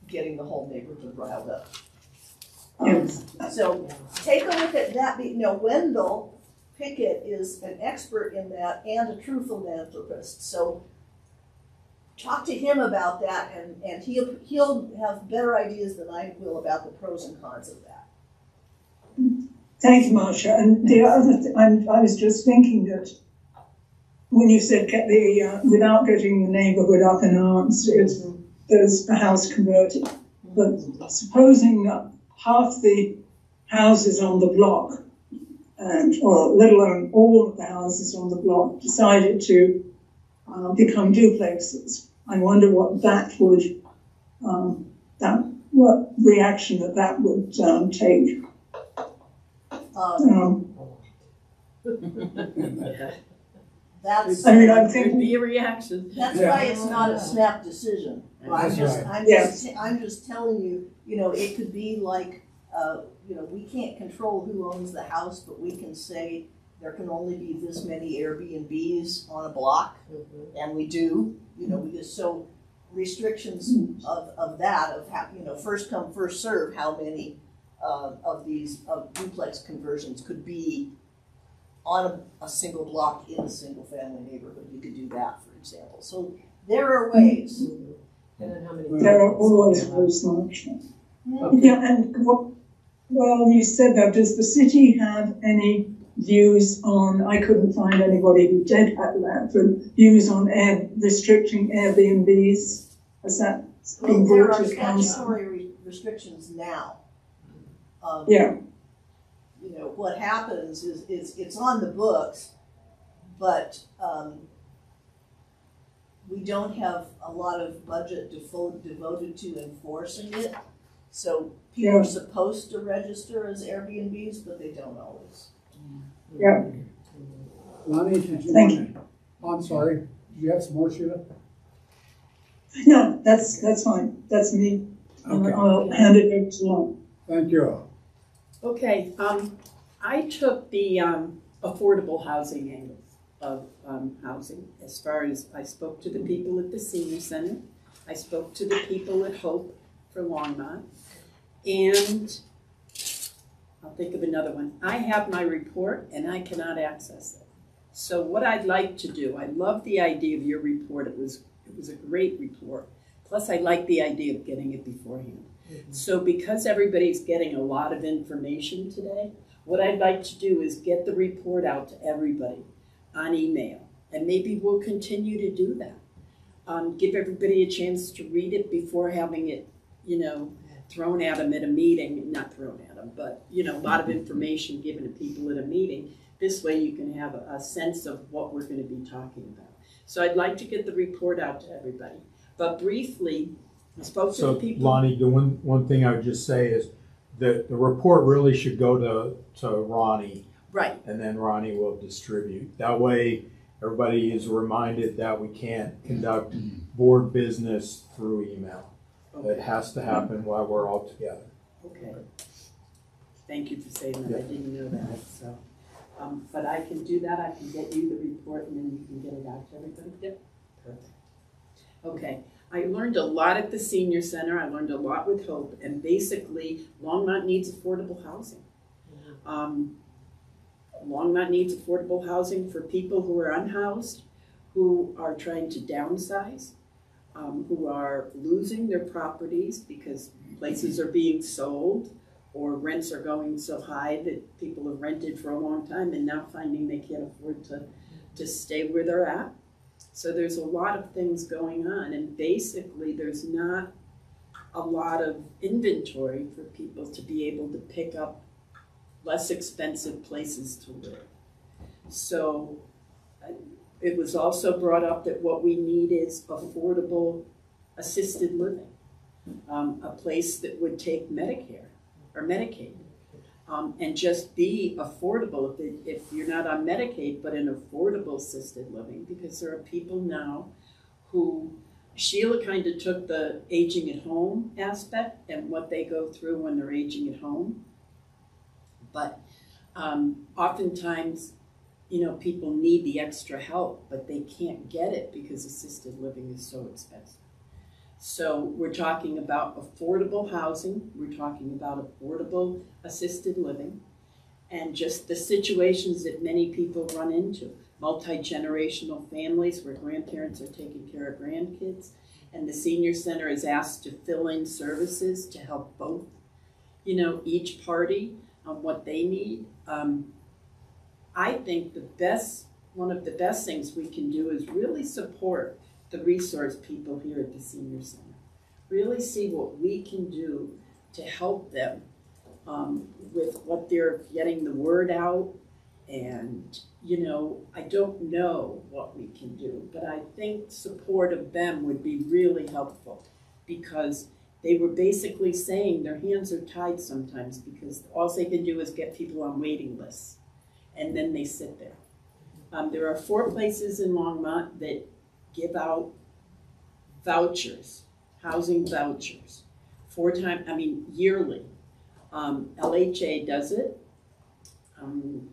getting the whole neighborhood riled up. Um, so take a look at that. You know, Wendell Pickett is an expert in that and a true philanthropist. So talk to him about that, and, and he'll he'll have better ideas than I will about the pros and cons of that. Thank you, Marcia. And the other, th- i was just thinking that when you said get the uh, without getting the neighbourhood up in arms, there's a house converted. But supposing that half the houses on the block, and, or let alone all of the houses on the block, decided to uh, become duplexes, I wonder what that would, um, that what reaction that that would um, take. Uh, Um, That's, I mean, I'm There'd thinking, be a reaction. that's Yeah. why it's not a snap decision. I'm That's just, right. I'm Yes. just, I'm just telling you, you know, it could be like, uh, you know, we can't control who owns the house, but we can say there can only be this many Airbnbs on a block, and we do, you know, because so restrictions of, of that, of how, you know, first come, first serve, how many, uh, of these, of duplex conversions could be on a, a single block in a single family neighborhood, you could do that, for example. So there are ways. And then how many? there are always ways like Yeah, and what, well, you said that, does the city have any views on, I couldn't find anybody who did have that, but views on air, restricting Airbnbs? Has that been Well, there brought to council? statutory re- restrictions now. Um, Yeah, You know, what happens is, is it's on the books, but, um, we don't have a lot of budget defo- devoted to enforcing it. So people Yeah. are supposed to register as Airbnbs, but they don't always. yeah. Lonnie, did you Thank want to? I'm sorry, do you have some more, Sheila? No, that's, that's fine, that's me. Okay. I'll hand it over to Lon. Thank you. Okay, um, I took the, um, affordable housing angle of, um, housing. As far as, I spoke to the people at the senior center, I spoke to the people at Hope for Longmont, and I'll think of another one. I have my report and I cannot access it. So what I'd like to do, I love the idea of your report, it was, it was a great report. Plus, I like the idea of getting it beforehand. So because everybody's getting a lot of information today, what I'd like to do is get the report out to everybody on email. And maybe we'll continue to do that. Um, give everybody a chance to read it before having it, you know, thrown at them at a meeting, not thrown at them, but, you know, a lot of information given to people at a meeting. This way you can have a, a sense of what we're gonna be talking about. So I'd like to get the report out to everybody. But briefly, I spoke to So the people. Lonnie, the one, one thing I would just say is that the report really should go to, to Ronnie Right, and then Ronnie will distribute. That way, everybody is reminded that we can't conduct board business through email. It has to happen while we're all together. okay. Thank you for saying that, I didn't know that, so. Um, but I can do that, I can get you the report and then you can get it out to everybody. Yep. Perfect. Okay, I learned a lot at the senior center, I learned a lot with Hope, and basically, Longmont needs affordable housing. Um, Longmont needs affordable housing for people who are unhoused, who are trying to downsize, um, who are losing their properties because places are being sold or rents are going so high that people have rented for a long time and now finding they can't afford to, to stay where they're at. So there's a lot of things going on and basically there's not a lot of inventory for people to be able to pick up less expensive places to live. So uh, it was also brought up that what we need is affordable assisted living. Um, a place that would take Medicare or Medicaid. Um, and just be affordable if, it, if you're not on Medicaid, but an affordable assisted living, because there are people now who Sheila kind of took the aging at home aspect and what they go through when they're aging at home. But um, oftentimes, you know, people need the extra help, but they can't get it because assisted living is so expensive. So we're talking about affordable housing, we're talking about affordable assisted living, and just the situations that many people run into. Multi-generational families where grandparents are taking care of grandkids, and the senior center is asked to fill in services to help both, you know, each party on what they need. Um, I think the best, one of the best things we can do is really support the resource people here at the senior center. really see what we can do to help them um, with what they're getting the word out. And, you know, I don't know what we can do, but I think support of them would be really helpful because they were basically saying their hands are tied sometimes because all they can do is get people on waiting lists and then they sit there. Um, there are four places in Longmont that give out vouchers, housing vouchers, four times, I mean, yearly. Um, LHA does it. Um,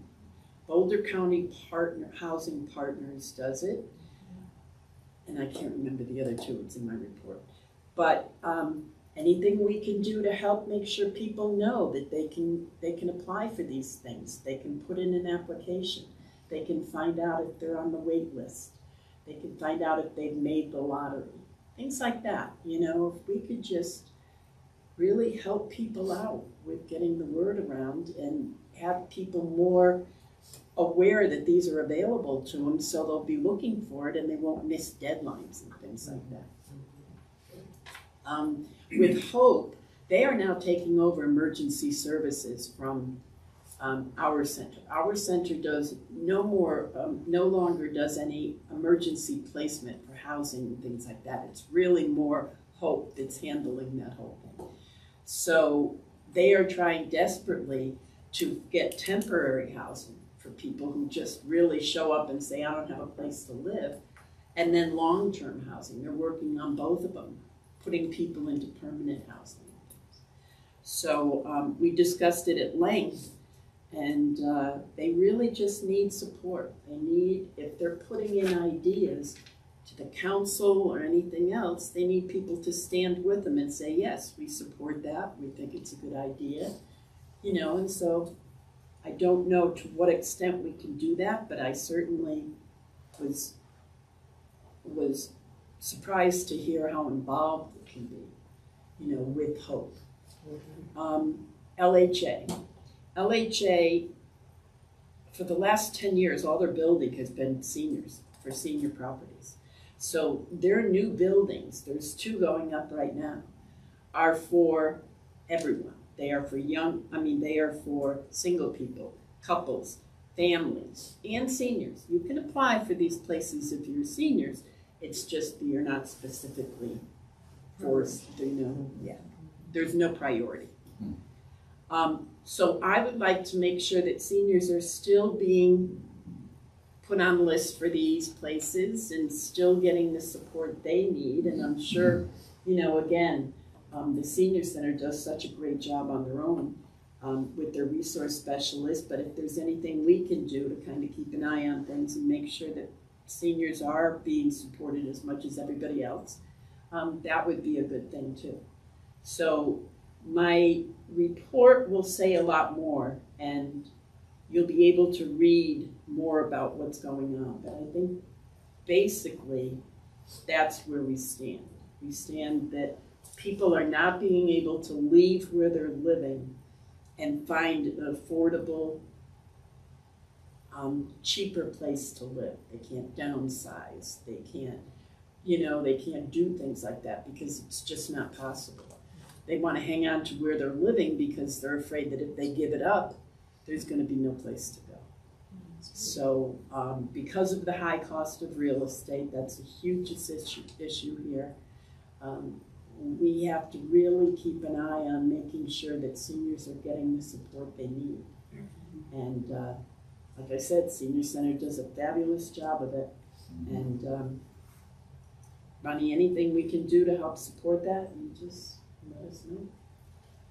Boulder County Partner Housing Partners does it. And I can't remember the other two, it's in my report. But um, anything we can do to help make sure people know that they can they can apply for these things. They can put in an application. They can find out if they're on the wait list. They can find out if they've made the lottery. Things like that. You know, if we could just really help people out with getting the word around and have people more aware that these are available to them so they'll be looking for it and they won't miss deadlines and things like that. Um, with Hope, they are now taking over emergency services from um, our center. Our center does no more, um, no longer does any emergency placement for housing and things like that. It's really more Hope that's handling that whole thing. So they are trying desperately to get temporary housing for people who just really show up and say, I don't have a place to live. And then long-term housing. They're working on both of them, putting people into permanent housing. So um, we discussed it at length, and uh, they really just need support. They need, if they're putting in ideas to the council or anything else, they need people to stand with them and say, yes, we support that, we think it's a good idea. You know, and so I don't know to what extent we can do that, but I certainly was was surprised to hear how involved it can be, you know, with hope. Um, LHA. LHA, for the last 10 years, all their building has been seniors, for senior properties. So their new buildings, there's two going up right now, are for everyone. They are for young, I mean, they are for single people, couples, families, and seniors. You can apply for these places if you're seniors. It's just that you're not specifically forced, you know, yeah. There's no priority. Um, so I would like to make sure that seniors are still being put on the list for these places and still getting the support they need. And I'm sure, you know, again, um, the senior center does such a great job on their own um, with their resource specialists. But if there's anything we can do to kind of keep an eye on things and make sure that seniors are being supported as much as everybody else, um, that would be a good thing too. So my report will say a lot more and you'll be able to read more about what's going on. But I think basically that's where we stand. We stand that people are not being able to leave where they're living and find an affordable, um, cheaper place to live. They can't downsize. They can't, you know, they can't do things like that because it's just not possible. They want to hang on to where they're living because they're afraid that if they give it up, there's going to be no place to go. So, um, because of the high cost of real estate, that's a huge issue, issue here. Um, we have to really keep an eye on making sure that seniors are getting the support they need. And uh, like I said, Senior Center does a fabulous job of it. And um, Ronnie, anything we can do to help support that, you just.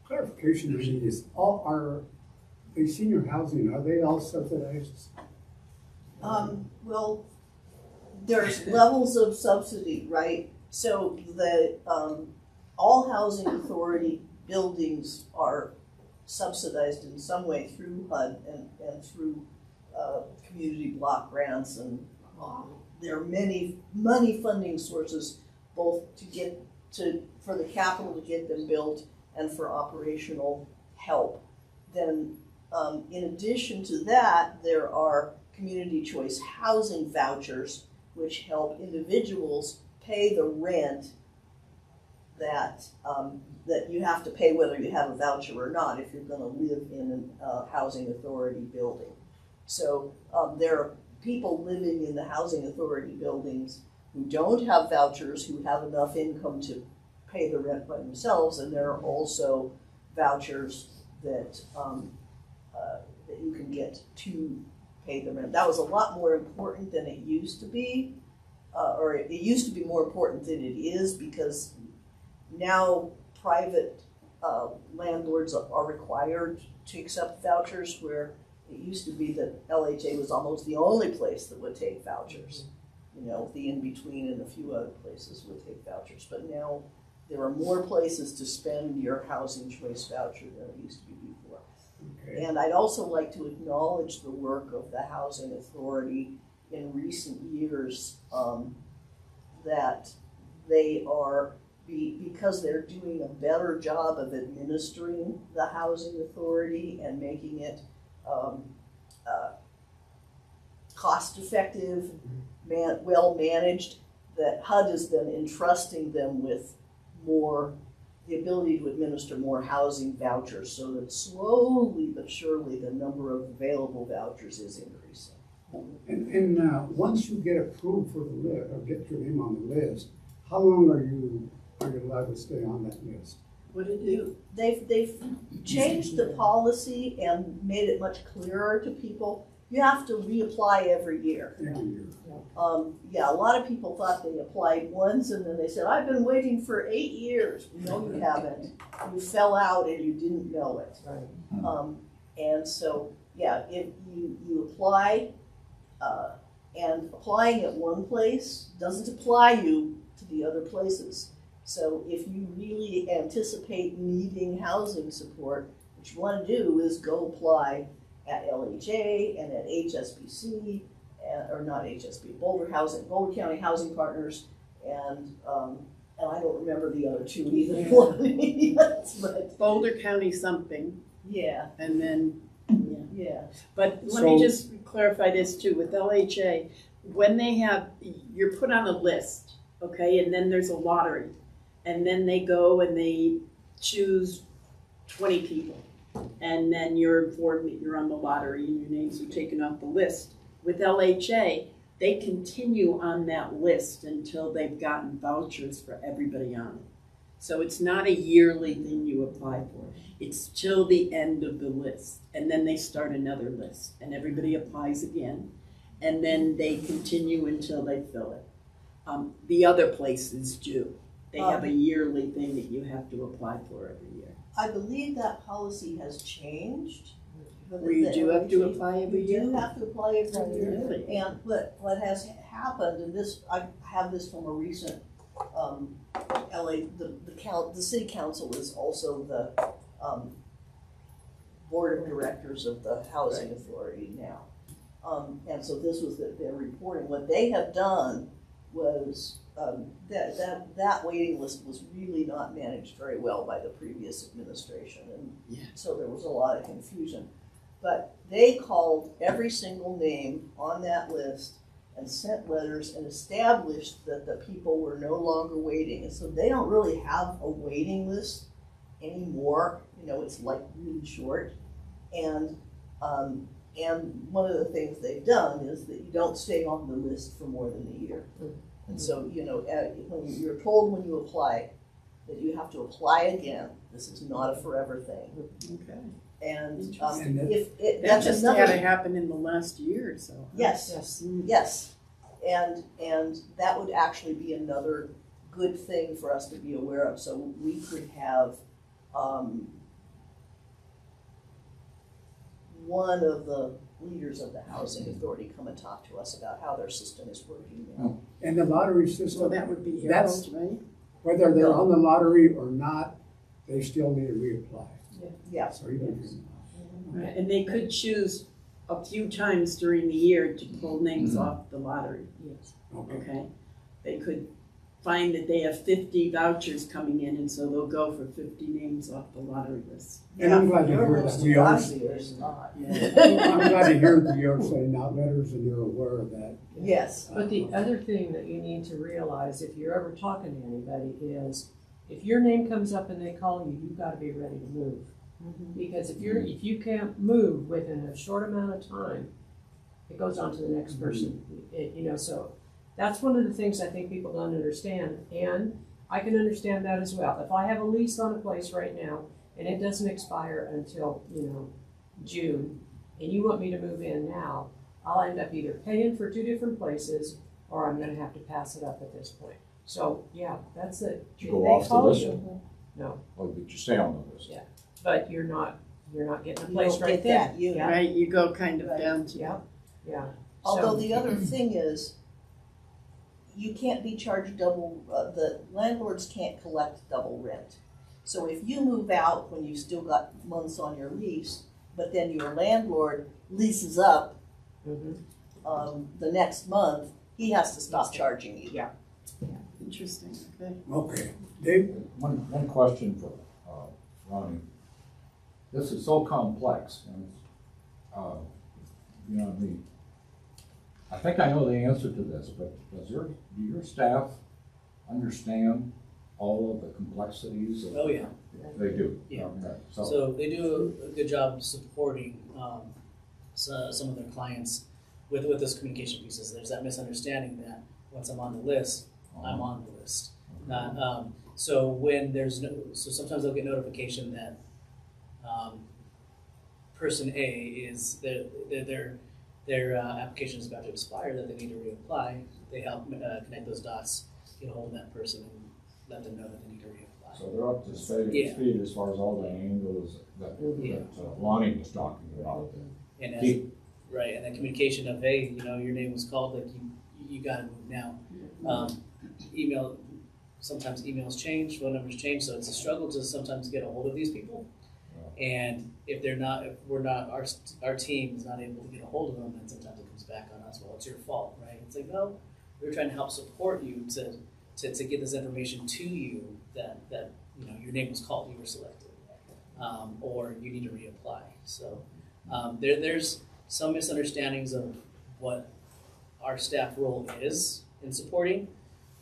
Clarification I need is, all are, the senior housing, are they all subsidized? Um, well, there's levels of subsidy, right? So the, um, all housing authority buildings are subsidized in some way through HUD and, and through, uh, community block grants and, um, there are many money funding sources both to get to, for the capital to get them built and for operational help. Then, um, in addition to that, there are community choice housing vouchers, which help individuals pay the rent that, um, that you have to pay whether you have a voucher or not if you're gonna live in a uh, housing authority building. So, um, there are people living in the housing authority buildings who don't have vouchers, who have enough income to pay the rent by themselves, and there are also vouchers that, um, uh, that you can get to pay the rent. That was a lot more important than it used to be, uh, or it, it used to be more important than it is because now private uh, landlords are required to accept vouchers where it used to be that LHA was almost the only place that would take vouchers. You know, the Inn Between and a few other places would take vouchers, but now there are more places to spend your housing choice voucher than it used to be before. Okay. And I'd also like to acknowledge the work of the Housing Authority in recent years, um, that they are, be, because they're doing a better job of administering the Housing Authority and making it, um, uh, cost-effective, man, well-managed, that HUD is then entrusting them with more the ability to administer more housing vouchers so that slowly but surely the number of available vouchers is increasing. And, and, uh, once you get approved for the list, or get your name on the list, how long are you, are you allowed to stay on that list? What did you, They've, they've changed the policy and made it much clearer to people. You have to reapply every year. Every year? Um, yeah, a lot of people thought they applied once and then they said, I've been waiting for eight years. No, you haven't. You fell out and you didn't know it. Right. Um, and so, yeah, if you, you apply, uh, and applying at one place doesn't apply you to the other places. So if you really anticipate needing housing support, what you wanna do is go apply at LHA and at HSBC, and, or not HSB, Boulder Housing, Boulder County Housing Partners, and, um, and I don't remember the other two either, (laughs) but, Boulder County something, yeah, and then, yeah. yeah. But let me just clarify this too, with LHA, when they have, you're put on a list, okay, and then there's a lottery. And then they go and they choose twenty people. And then you're informed that you're on the lottery and your names are taken off the list. With LHA, they continue on that list until they've gotten vouchers for everybody on it. So it's not a yearly thing you apply for. It's till the end of the list, and then they start another list, and everybody applies again, and then they continue until they fill it. Um, the other places do. They have a yearly thing have to apply for every year. I believe that policy has changed. but Where you do have to apply every You year? do have to apply every year. Really? And, but what has happened, and this, I have this from a recent, um, LA, the, the count, the city council is also the, um, board of directors of the housing authority now. Um, and so this was that they're reporting, what they have done was, um, that, that, that waiting list was really not managed very well by the previous administration, and Yeah. so there was a lot of confusion. But they called every single name on that list and sent letters and established that the people were no longer waiting. And so they don't really have a waiting list anymore. You know, it's like really short. And um, and one of the things they've done is that you don't stay on the list for more than a year. And so, you know, uh, when you're told when you apply that you have to apply again, this is not a forever thing. Okay. And um, And if it, That that's just another had to happen in the last year or so. huh? Yes. Yes. Mm. Yes, and, and that would actually be another good thing for us to be aware of, so we could have, um, one of the leaders of the housing authority come and talk to us about how their system is working now. Oh, and the lottery So system, that would be That's- Harold, right? whether they're on the lottery or not, they still need to reapply. Yeah, So even if you're Right, and they could choose a few times during the year to pull names mm-hmm. off the lottery, Yes. Okay. okay? They could find that they have fifty vouchers coming in, and so they'll go for fifty names off the lottery list. And I'm glad to Your hear that list we of are- last not. (laughs) I'm glad to hear that you're sending out letters and you're aware of that. Yes, But the other thing that you need to realize, if you're ever talking to anybody, is if your name comes up and they call you, you've gotta be ready to move. Mhm. Because if you're, if you can't move within a short amount of time, it goes on to the next person, It- you know, so that's one of the things I think people don't understand, and I can understand that as well. If I have a lease on a place right now, and it doesn't expire until, you know, June, and you want me to move in now, I'll end up either paying for two different places, or I'm gonna have to pass it up at this point. So, yeah, that's it. Did you go they off the call list? you- No, oh, Or did you stay on the list? Yeah. but you're not, you're not getting a You place don't right get there. that unit. Yeah, Right, you go kind of Right. down to. yeah, yeah. Although So- the other thing is, you can't be charged double, uh, the landlords can't collect double rent. So if you move out when you've still got months on your lease, but then your landlord leases up, Mhm. um, the next month, he has to stop charging you. Yeah. Interesting, okay. Okay, Dave? One, one question for, uh, Ronnie. This is so complex and, uh, you know, the, I think I know the answer to this, but does your, do your staff understand all of the complexities of? Oh, yeah. They do? Yeah. Okay, So, So they do a good job supporting um, so, some of their clients with, with those communication pieces. There's that misunderstanding that once I'm on the list, I'm on the list. Not, um, so when there's no, so sometimes they'll get notification that um, person A is their their their, their uh, application is about to expire that they need to reapply. They help uh, connect those dots, get a hold of that person, and let them know that they need to reapply. so they're up to speed, Yeah. speed as far as all the angles that, Yeah. that uh, Lonnie was talking about. And as, Keep- right, and then communication of hey, you know, your name was called, like you you got to move now. Um, email, sometimes emails change, phone numbers change, so it's a struggle to sometimes get a hold of these people. And if they're not, if we're not, our our team is not able to get a hold of them, then sometimes it comes back on us. Well, it's your fault, right? It's like no, we were trying to help support you to to, to get this information to you that that you know your name was called, you were selected, um, or you need to reapply. So um, there there's some misunderstandings of what our staff role is in supporting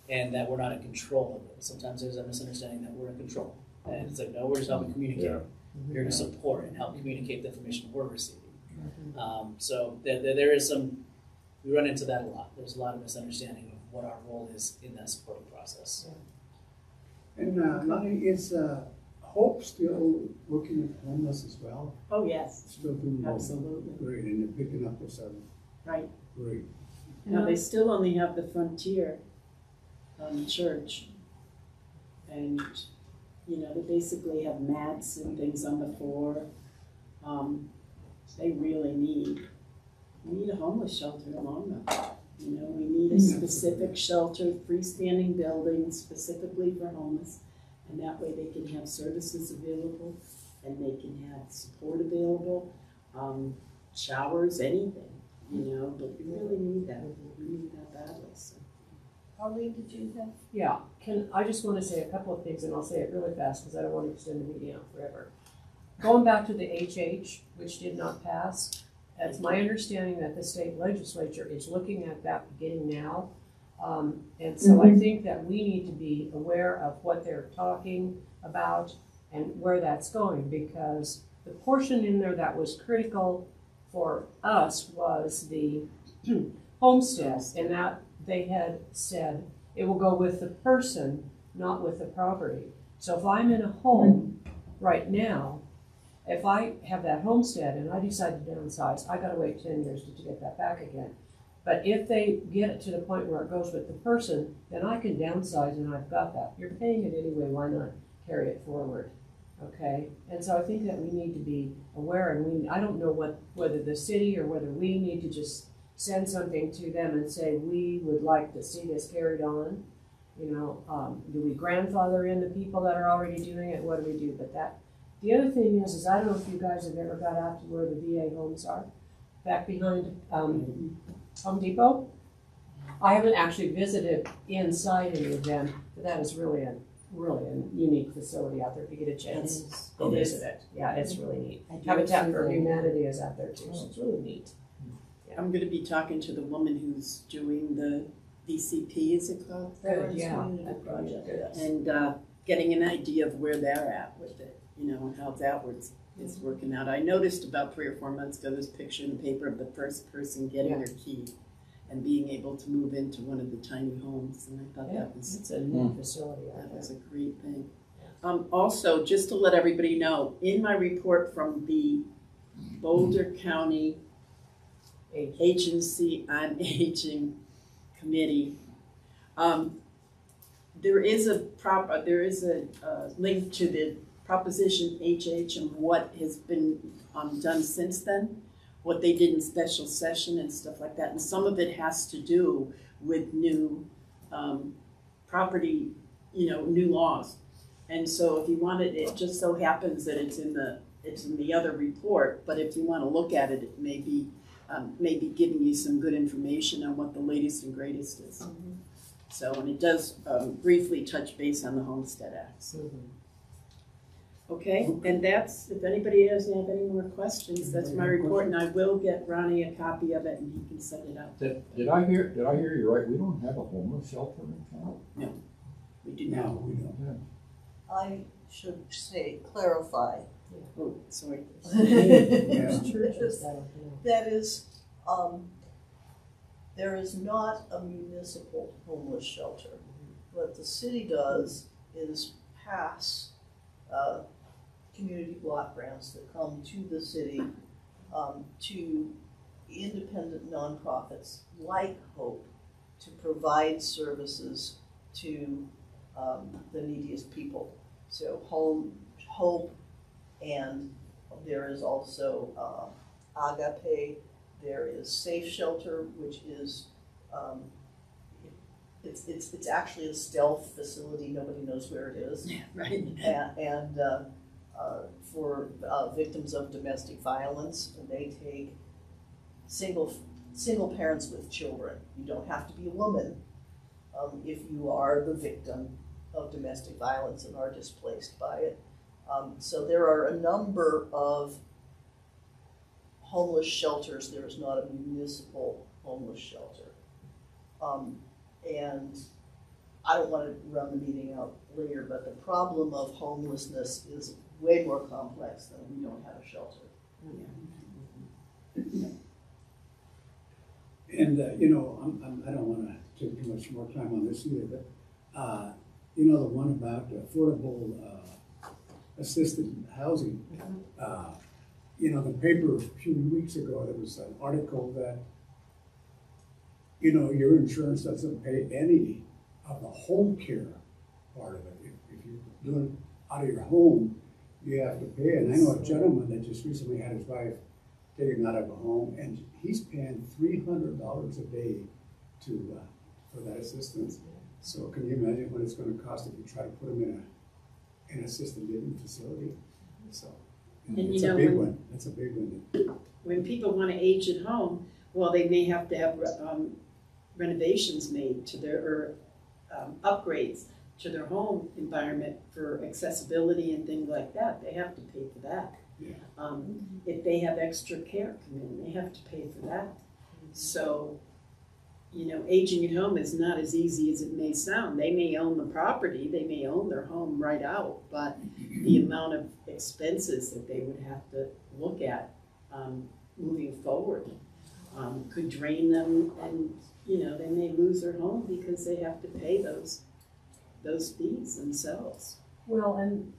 and that we're not in control of it. Sometimes there's a misunderstanding that we're in control. And it's like, no, we're just helping communicate. Yeah. We're here to support and help communicate the information we're receiving. Um, so there, there, there is some, we run into that a lot. There's a lot of misunderstanding of what our role is in that supporting process. And uh, Lonnie, is uh, Hope still looking at homeless as well? Oh, yes, Still doing well? absolutely, Great, and they're picking up with some, right. great. Now, they still only have the Frontier um, Church. And, you know, they basically have mats and things on the floor. Um, they really need, we need a homeless shelter in Longmont. You know, we need a specific shelter, freestanding building specifically for homeless. And that way they can have services available and they can have support available, um, showers, anything, you know, but we really need that, we need that badly, so. Arlene, did you have? Yeah, can, I just wanna say a couple of things, and I'll say it really fast, because I don't wanna extend the meeting out forever. Going back to the HH, which did not pass, it's my understanding that the state legislature is looking at that beginning now. Um, and so I think that we need to be aware of what they're talking about and where that's going, because the portion in there that was critical for us was the (clears throat) homestead, and that they had said it will go with the person, not with the property. So if I'm in a home right now, if I have that homestead and I decide to downsize, I gotta wait ten years to, to get that back again. But if they get it to the point where it goes with the person, then I can downsize and I've got that. You're paying it anyway, why not carry it forward? Okay, and so I think that we need to be aware and we, I don't know what, whether the city or whether we need to just send something to them and say, we would like to see this carried on. You know, um, do we grandfather in the people that are already doing it? What do we do? But that, the other thing is, is I don't know if you guys have ever got out to where the VA homes are, back behind, um, Home Depot. I haven't actually visited inside any of them, but that is really a, really a unique facility out there if you get a chance. Go visit it. Yeah, it's really neat. Habitat for Humanity is out there too, so it's really neat. I'm gonna be talking to the woman who's doing the VCP, is it called? Good, yeah. Community project, yes. And, uh, getting an idea of where they're at with it, you know, and how that was, is working out. I noticed about three or four months ago, this picture in the paper of the first person getting their key and being able to move into one of the tiny homes, and I thought Yeah, that was it's a neat facility out that there. was a great thing. Um, also, just to let everybody know, in my report from the Boulder County Age. Agency on (laughs) Aging Committee, um, there is a prop, uh, there is a, uh, link to the Proposition HH and what has been, um, done since then, what they did in special session and stuff like that, and some of it has to do with new, um, property, you know, new laws. And so if you wanted, it just so happens that it's in the, it's in the other report, but if you wanna look at it, it may be, um, may be giving you some good information on what the latest and greatest is. So, and it does, um, briefly touch base on the Homestead Act. Okay, and that's, if anybody doesn't have any more questions, that's my report, and I will get Ronnie a copy of it and he can send it out. Did, did I hear, did I hear you right? We don't have a homeless shelter in town? No, We do now. No, we don't. I should say, clarify. Oh, sorry. (laughs) That Churches, is- I don't know. That is, um, there is not a municipal homeless shelter. What the city does is pass, uh, community block grants that come to the city, um, to independent nonprofits like Hope to provide services to, um, the neediest people. So Home, Hope, and there is also, uh, Agape, there is Safe Shelter, which is, um, it's, it's, it's actually a stealth facility, nobody knows where it is. Right. And, and, uh, uh, for, uh, victims of domestic violence, they take single, single parents with children. You don't have to be a woman, um, if you are the victim of domestic violence and are displaced by it. Um, so there are a number of homeless shelters, there is not a municipal homeless shelter. Um, and I don't wanna run the meeting out later, but the problem of homelessness is way more complex than we don't have a shelter. And, uh, you know, I'm, I'm, I don't wanna take too much more time on this either, but, uh, you know, the one about affordable, uh, assisted housing. Uh, You know, the paper a few weeks ago, there was an article that, you know, your insurance doesn't pay any of the home care part of it. If, if you're doing it out of your home, you have to pay. And I know a gentleman that just recently had his wife taken out of a home, and he's paying three hundred dollars a day to, uh, for that assistance. So can you imagine what it's gonna cost if you try to put him in a, an assisted living facility? So, And you it's a know, big when- one, it's a big one. when people want to age at home, well, they may have to have um, renovations made to their, or um, upgrades to their home environment for accessibility and things like that. They have to pay for that. Yeah. Um, if they have extra care come in, they have to pay for that. So, you know, aging at home is not as easy as it may sound. They may own the property, they may own their home right out, but the amount of expenses that they would have to look at um, moving forward um, could drain them, and you know they may lose their home because they have to pay those those fees themselves. Well, and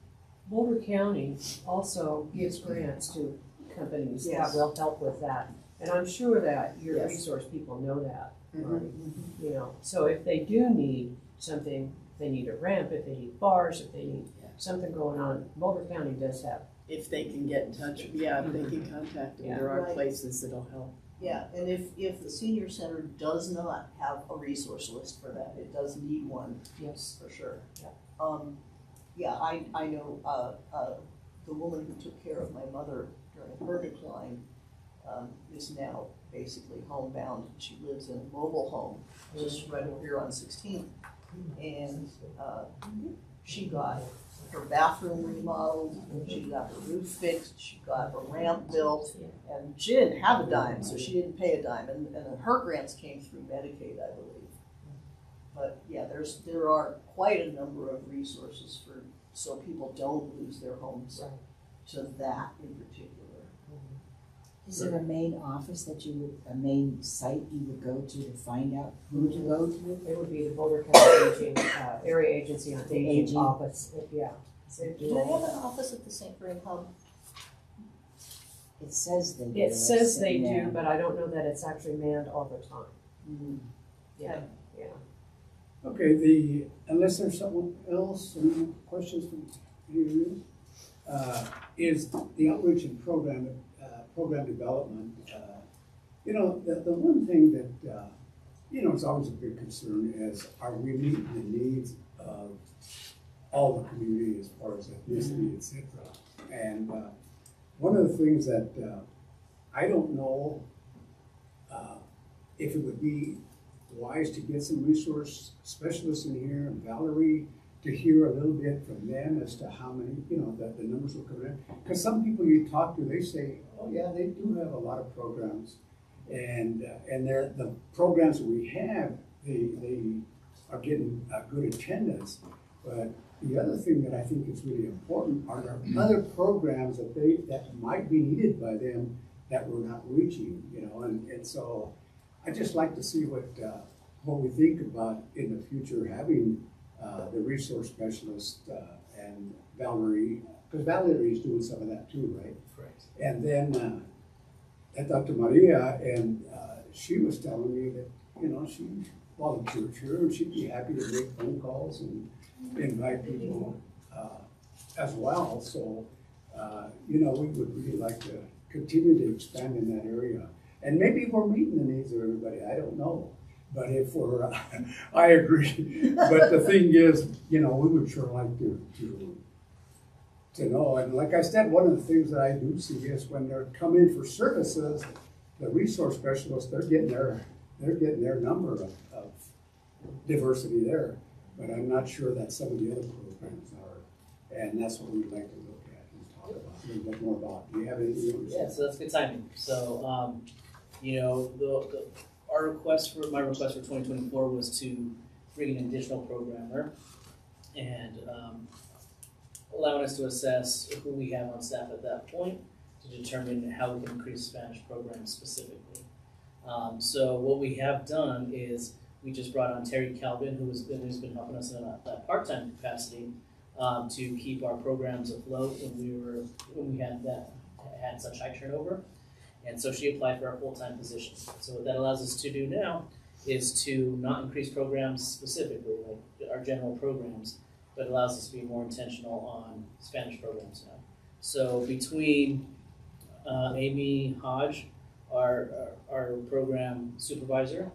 Boulder County also gives grants to companies that will help with that. And I'm sure that your Yes. resource people know that, Mhm. You know, so if they do need something, they need a ramp, if they need bars, if they need something going on, Boulder County does have. If they can get in touch, yeah, if they can contact them, Yeah. there are Right. places that'll help. Yeah, and if, if the senior center does not have a resource list for that, it does need one, Yes. for sure. Yeah. Um, yeah, I, I know, uh, uh, the woman who took care of my mother during her decline, um, is now basically homebound. She lives in a mobile home, just right over here on Sixteenth. And, uh, she got her bathroom remodeled, she got her roof fixed, she got her ramp built, and she didn't have a dime, so she didn't pay a dime, and, and her grants came through Medicaid, I believe. But yeah, there's, there are quite a number of resources for so people don't lose their homes Right. to that in particular. Is there a main office that you would, a main site you would go to to find out who to go to? It would be the Boulder County Aging, uh, Area Agency on The Aging aging. Office, yeah. So Do they have an office at the St. Vrain Hub? It says they do. It says they yeah. do, but I don't know that it's actually manned all the time. Mhm. Yeah, yeah. Okay, the, unless there's someone else, any questions from any of you? Uh, is the outreach and program, program development, uh, you know, the, the one thing that, uh, you know, is always a big concern is are we meeting the needs of all the community as far as ethnicity, et cetera? And, uh, one of the things that, uh, I don't know, uh, if it would be wise to get some resource specialists in here and Valerie to hear a little bit from them as to how many, you know, that the numbers will come in. Because some people you talk to, they say, oh yeah, they do have a lot of programs. And, uh, and they're, the programs that we have, they, they are getting uh, good attendance. But the other thing that I think is really important are there other programs that they, that might be needed by them that we're not reaching, you know, and, and so I'd just like to see what, uh, what we think about in the future, having, uh, the resource specialist, uh, and Valerie, because Valerie is doing some of that too, right? Correct. And then, uh, I talked to Maria and, uh, she was telling me that, you know, she volunteered here and she'd be happy to make phone calls and invite people, uh, as well, so, uh, you know, we would really like to continue to expand in that area. And maybe we're meeting the needs of everybody, I don't know. But if we're, (laughs) I agree, but the thing is, you know, we would sure like to, to, to know. And like I said, one of the things that I do see is when they're coming for services, the resource specialists, they're getting their, they're getting their number of, of diversity there. But I'm not sure that some of the other programs are, and that's what we'd like to look at and talk about, a little bit more about. Do you have say? Yeah, so that's good timing. So, um, you know, the, the, our request for, my request for twenty twenty-four was to bring an additional programmer and, um, allowing us to assess who we have on staff at that point to determine how we can increase Spanish programs specifically. Um, so what we have done is we just brought on Terry Calvin, who has been, who's been helping us in a, a part-time capacity um, to keep our programs afloat when we were when we had that had such high turnover. And so she applied for our full-time position. So what that allows us to do now is to not increase programs specifically, like our general programs, but allows us to be more intentional on Spanish programs now. So between uh, Amy Hodge, our, our, our program supervisor,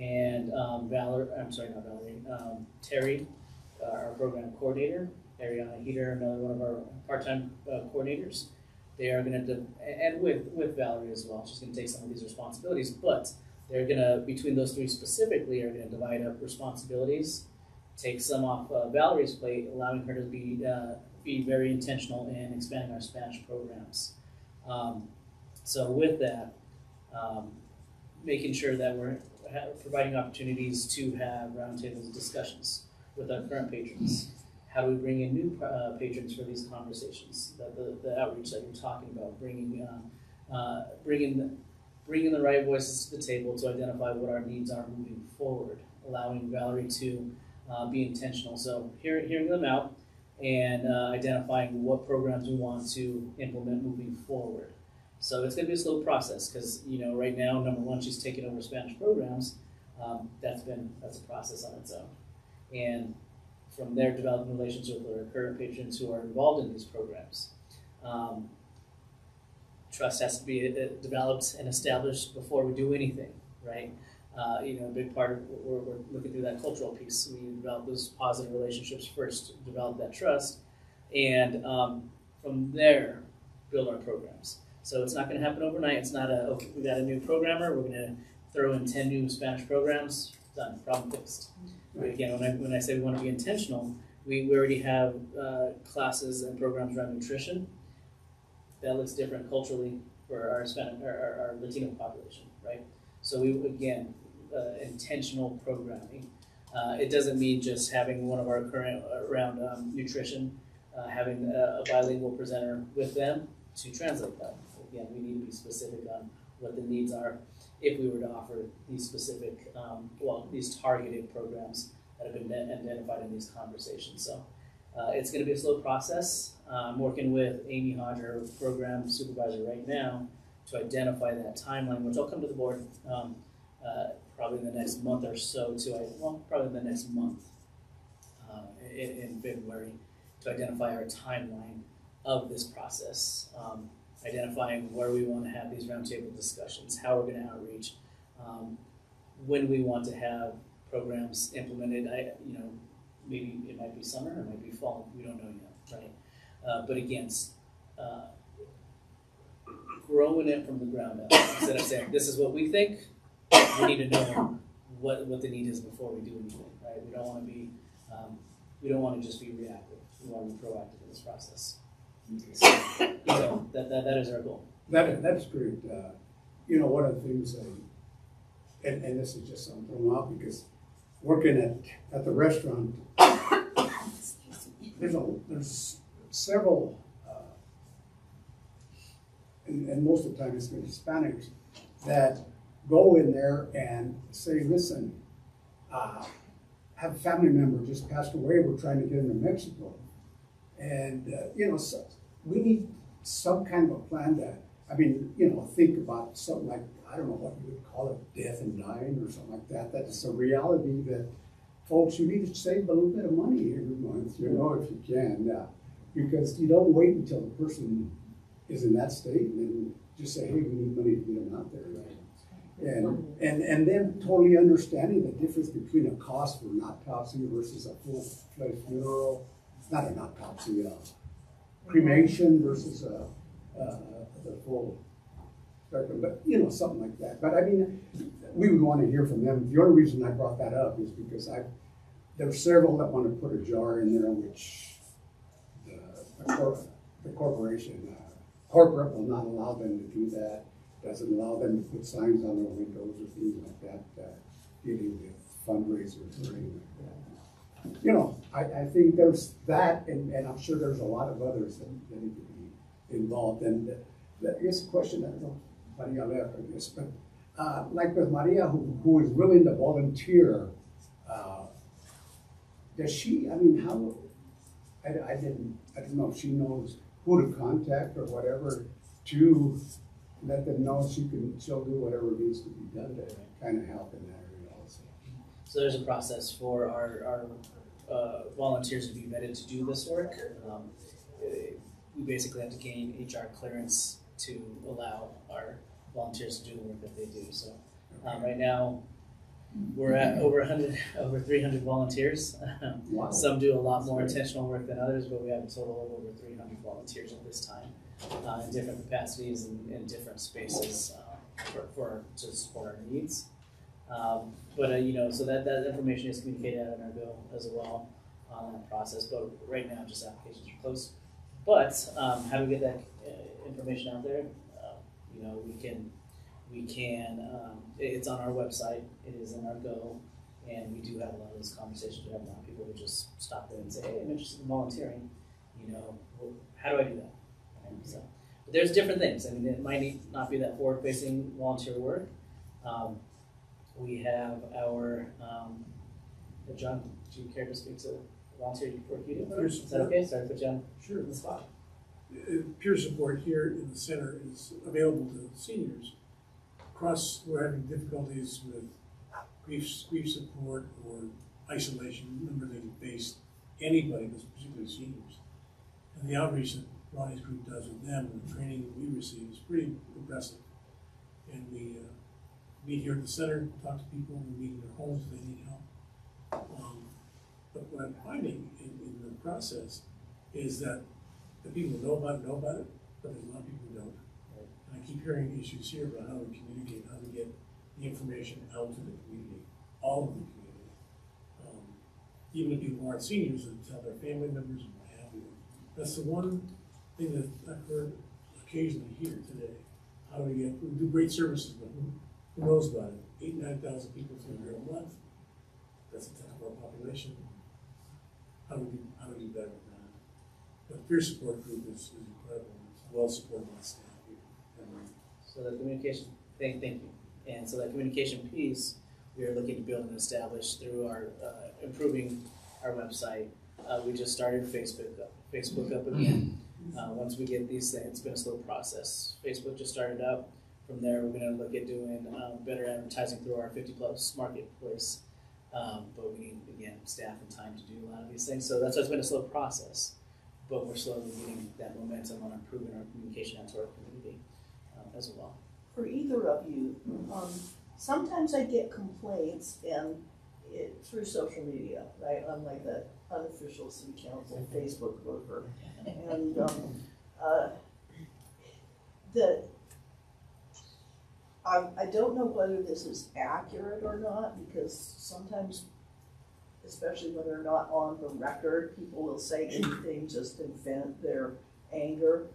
and um, I'm sorry, not Valerie, um, Terry, uh, our program coordinator, Ariana Heater, another one of our part-time uh, coordinators. They are going to, and with with Valerie as well. She's going to take some of these responsibilities, but they're going to between those three specifically are going to divide up responsibilities, take some off uh, Valerie's plate, allowing her to be uh, be very intentional in expanding our Spanish programs. Um, so with that, um, making sure that we're providing opportunities to have roundtables discussions with our current patrons. How do we bring in new uh, patrons for these conversations? That the, the outreach that you're talking about, bringing uh, uh, bringing bringing the right voices to the table to identify what our needs are moving forward, allowing Valerie to uh, be intentional. So hear, hearing them out and uh, identifying what programs we want to implement moving forward. So it's going to be a slow process because you know right now, number one, she's taking over Spanish programs. Um, that's been that's a process on its own, and from there, developing relationships with our current patrons who are involved in these programs. Um, trust has to be uh, developed and established before we do anything, right? Uh, you know, a big part of we're, we're looking through that cultural piece. We develop those positive relationships first, develop that trust, and um, from there, build our programs. So it's not going to happen overnight. It's not a, okay, we got a new programmer, we're going to throw in 10 new Spanish programs, done, problem fixed. But again, when I, when I say we want to be intentional, we, we already have uh, classes and programs around nutrition. That looks different culturally for our, Spanish, our, our, our Latino population, right? So we, again, uh, intentional programming. Uh, it doesn't mean just having one of our current around um, nutrition, uh, having a, a bilingual presenter with them to translate them. Again, we need to be specific on what the needs are if we were to offer these specific, um, well, these targeted programs that have been identified in these conversations. So uh, it's going to be a slow process. Uh, I'm working with Amy Hodger, program supervisor, right now to identify that timeline, which I'll come to the board um, uh, probably in the next month or so. To well, probably in the next month uh, in, in February to identify our timeline of this process. Um, identifying where we want to have these roundtable discussions, how we're going to outreach, um, when we want to have programs implemented. I, you know, maybe it might be summer, it might be fall. We don't know yet, right? Uh, but again, uh, growing it from the ground up instead of saying this is what we think. We need to know what what the need is before we do anything, right? We don't want to be um, we don't want to just be reactive. We want to be proactive in this process. So, that, that, that is our goal. That, that's great. Uh, you know, one of the things, and, and this is just something thrown out because working at, at the restaurant, there's a, there's several, uh, and, and most of the time it's been Hispanics that go in there and say, listen, uh, have a family member just passed away, we're trying to get him to Mexico. And, uh, you know, so we need some kind of a plan that, I mean, you know, think about something like, I don't know what you would call it, death and dying or something like that. That's a reality that, folks, you need to save a little bit of money every month, you know, if you can. Uh, because you don't wait until the person is in that state and then just say, hey, we need money to get them out there. And, and, and then totally understanding the difference between a cost for an autopsy versus a full-fledged funeral, not an autopsy, uh, cremation versus a, uh, the full spectrum, but, you know, something like that. But I mean, we would want to hear from them. The only reason I brought that up is because I, there are several that want to put a jar in there, which the, the cor- the corporation, uh, corporate will not allow them to do that. Doesn't allow them to put signs on their windows or things like that, uh, dealing with fundraisers or anything like that. You know, I, I think there's that, and, and I'm sure there's a lot of others that, that need to be involved. And that, I guess the question, know, Maria left, I guess, but, uh, like with Maria, who, who is willing to volunteer, uh, does she, I mean, how, I, I didn't, I don't know if she knows who to contact or whatever to let them know she can, she'll do whatever needs to be done to kind of help in that area also. So there's a process for our, our uh, volunteers to be vetted to do this work. Um, we basically have to gain HR clearance to allow our volunteers to do the work that they do. So um, right now, we're at over 100, over 300 volunteers. Wow. Some do a lot more intentional work than others, but we have a total of over 300 volunteers at this time uh, in different capacities and in different spaces uh, for, for to support our needs. Um, but uh, you know, so that, that information is communicated out in our bill as well on that process. But right now, just applications are closed. But um, how do we get that uh, information out there? Uh, you know, we can we can. Um, it- it's on our website. It is in our Go, and we do have a lot of those conversations. We have a lot of people who just stop in and say, "Hey, I'm interested in volunteering." You know, well, how do I do that? And so, but there's different things. I mean, it might not be that forward-facing volunteer work. Um, we have our, um, uh, John, do you care to speak to volunteer work you do? Peer Is that support. okay? Sorry put on Sure. the spot. Uh, Peer support here in the center is available to seniors. Across, we're having difficulties with grief, grief support or isolation. Remember, they can face anybody, but particularly seniors. And the outreach that Ronnie's group does with them and the training that we receive is pretty impressive. And we uh, meet here at the center, talk to people, we meet in their homes if they need help. Um, But what I'm finding in, in the process is that the people who know about it know about it, but there's a lot of people who don't. And I keep hearing issues here about how we communicate, how to get the information out to the community, all of the community. Um, Even if people aren't seniors, and tell their family members and what have you. That's the one thing that I've heard occasionally here today. How do we get, we do great services, but who, knows about it? Eight, nine thousand people through here a month. that's a tenth of our population. How do we, do- how do we do better with that? But peer support group is, is incredible, it's well supported by staff here. And, So the communication, thank, thank you. And so that communication piece, we are looking to build and establish through our, uh, improving our website. Uh, we just started Facebook up, Facebook up again. Uh, once we get these things, it's been a slow process. Facebook just started up. From there, we're gonna look at doing, um, better advertising through our fifty plus marketplace. Um, but we need, again, staff and time to do a lot of these things, so that's why it's been a slow process. But we're slowly getting that momentum on improving our communication out to our community, um, as well. For either of you, um, sometimes I get complaints and it, through social media, right? I'm like the unofficial city council Facebook worker. And, um, uh, the, I, I don't know whether this is accurate or not, because sometimes, especially when they're not on the record, people will say anything just to vent their anger.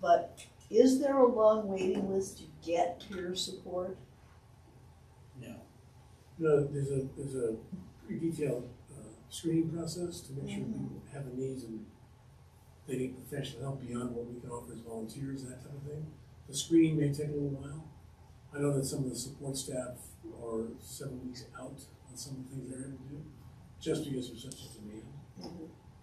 But is there a long waiting list to get peer support? No. No, there's a, there's a pretty detailed, uh, screening process to make sure people have the needs and they need professional help beyond what we can offer as volunteers, that type of thing. The screening may take a little while. I know that some of the support staff are seven weeks out on some of the things they're able to do, just because there's such a demand.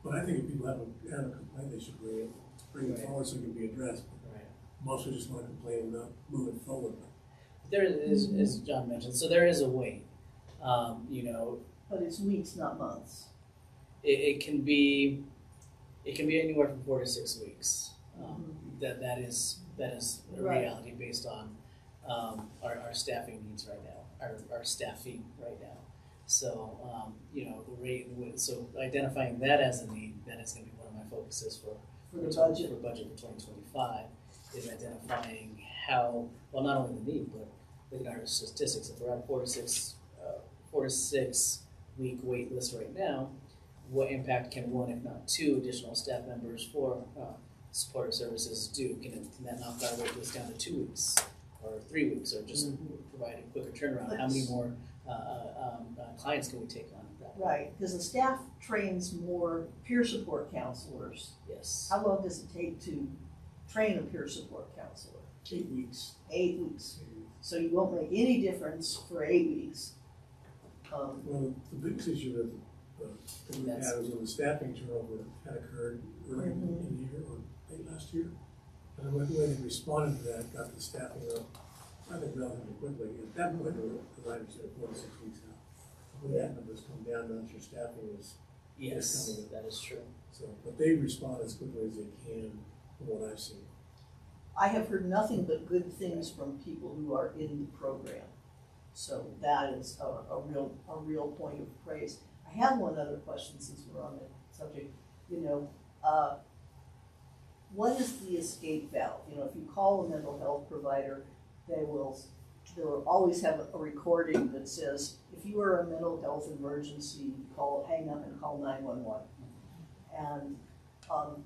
But I think if people have a, have a complaint, they should bring it, bring it forward so it can be addressed. Right. Most just want to complain and not move it forward. There is, as John mentioned, so there is a wait. Um, you know, But it's weeks, not months. it, it can be, it can be anywhere from four to six weeks. Um, that that is that is a Right. reality based on um, our, our staffing needs right now, our, our staffing right now. So um, you know the rate, so identifying that as a need, that is going to be one of my focuses for For the budget. for budget for twenty twenty five is identifying how well not only the need but looking at our statistics. If we're at four to six uh, four to six week wait list right now, what impact can one, if not two, additional staff members for uh, supportive services do? Can, it, can that knock our wait list down to two weeks or three weeks, or just provide a quicker turnaround? How many more uh, um, uh, clients can we take on? That? Right, because the staff trains more peer support counselors. Yes. How long does it take to train a peer support counselor? Eight weeks. Eight weeks. So you won't make any difference for eight weeks. Um, Well, the biggest issue that, uh, that we had was when the staffing turnover had occurred early in the year or late last year. And the way the way they responded to that, got the staffing up, I think relatively quickly. At that point, they were, as I understood, four to six weeks out. When that number's come down, now that your staffing is, Yes, coming that is true. so, but they respond as quickly as they can from what I've seen. I have heard nothing but good things from people who are in the program. So that is a, a real, a real point of praise. I have one other question since we're on the subject. You know, uh, what is the escape valve? You know, if you call a mental health provider, they will, they will always have a recording that says, if you are a mental health emergency, call, hang up and call nine-one-one. And, um,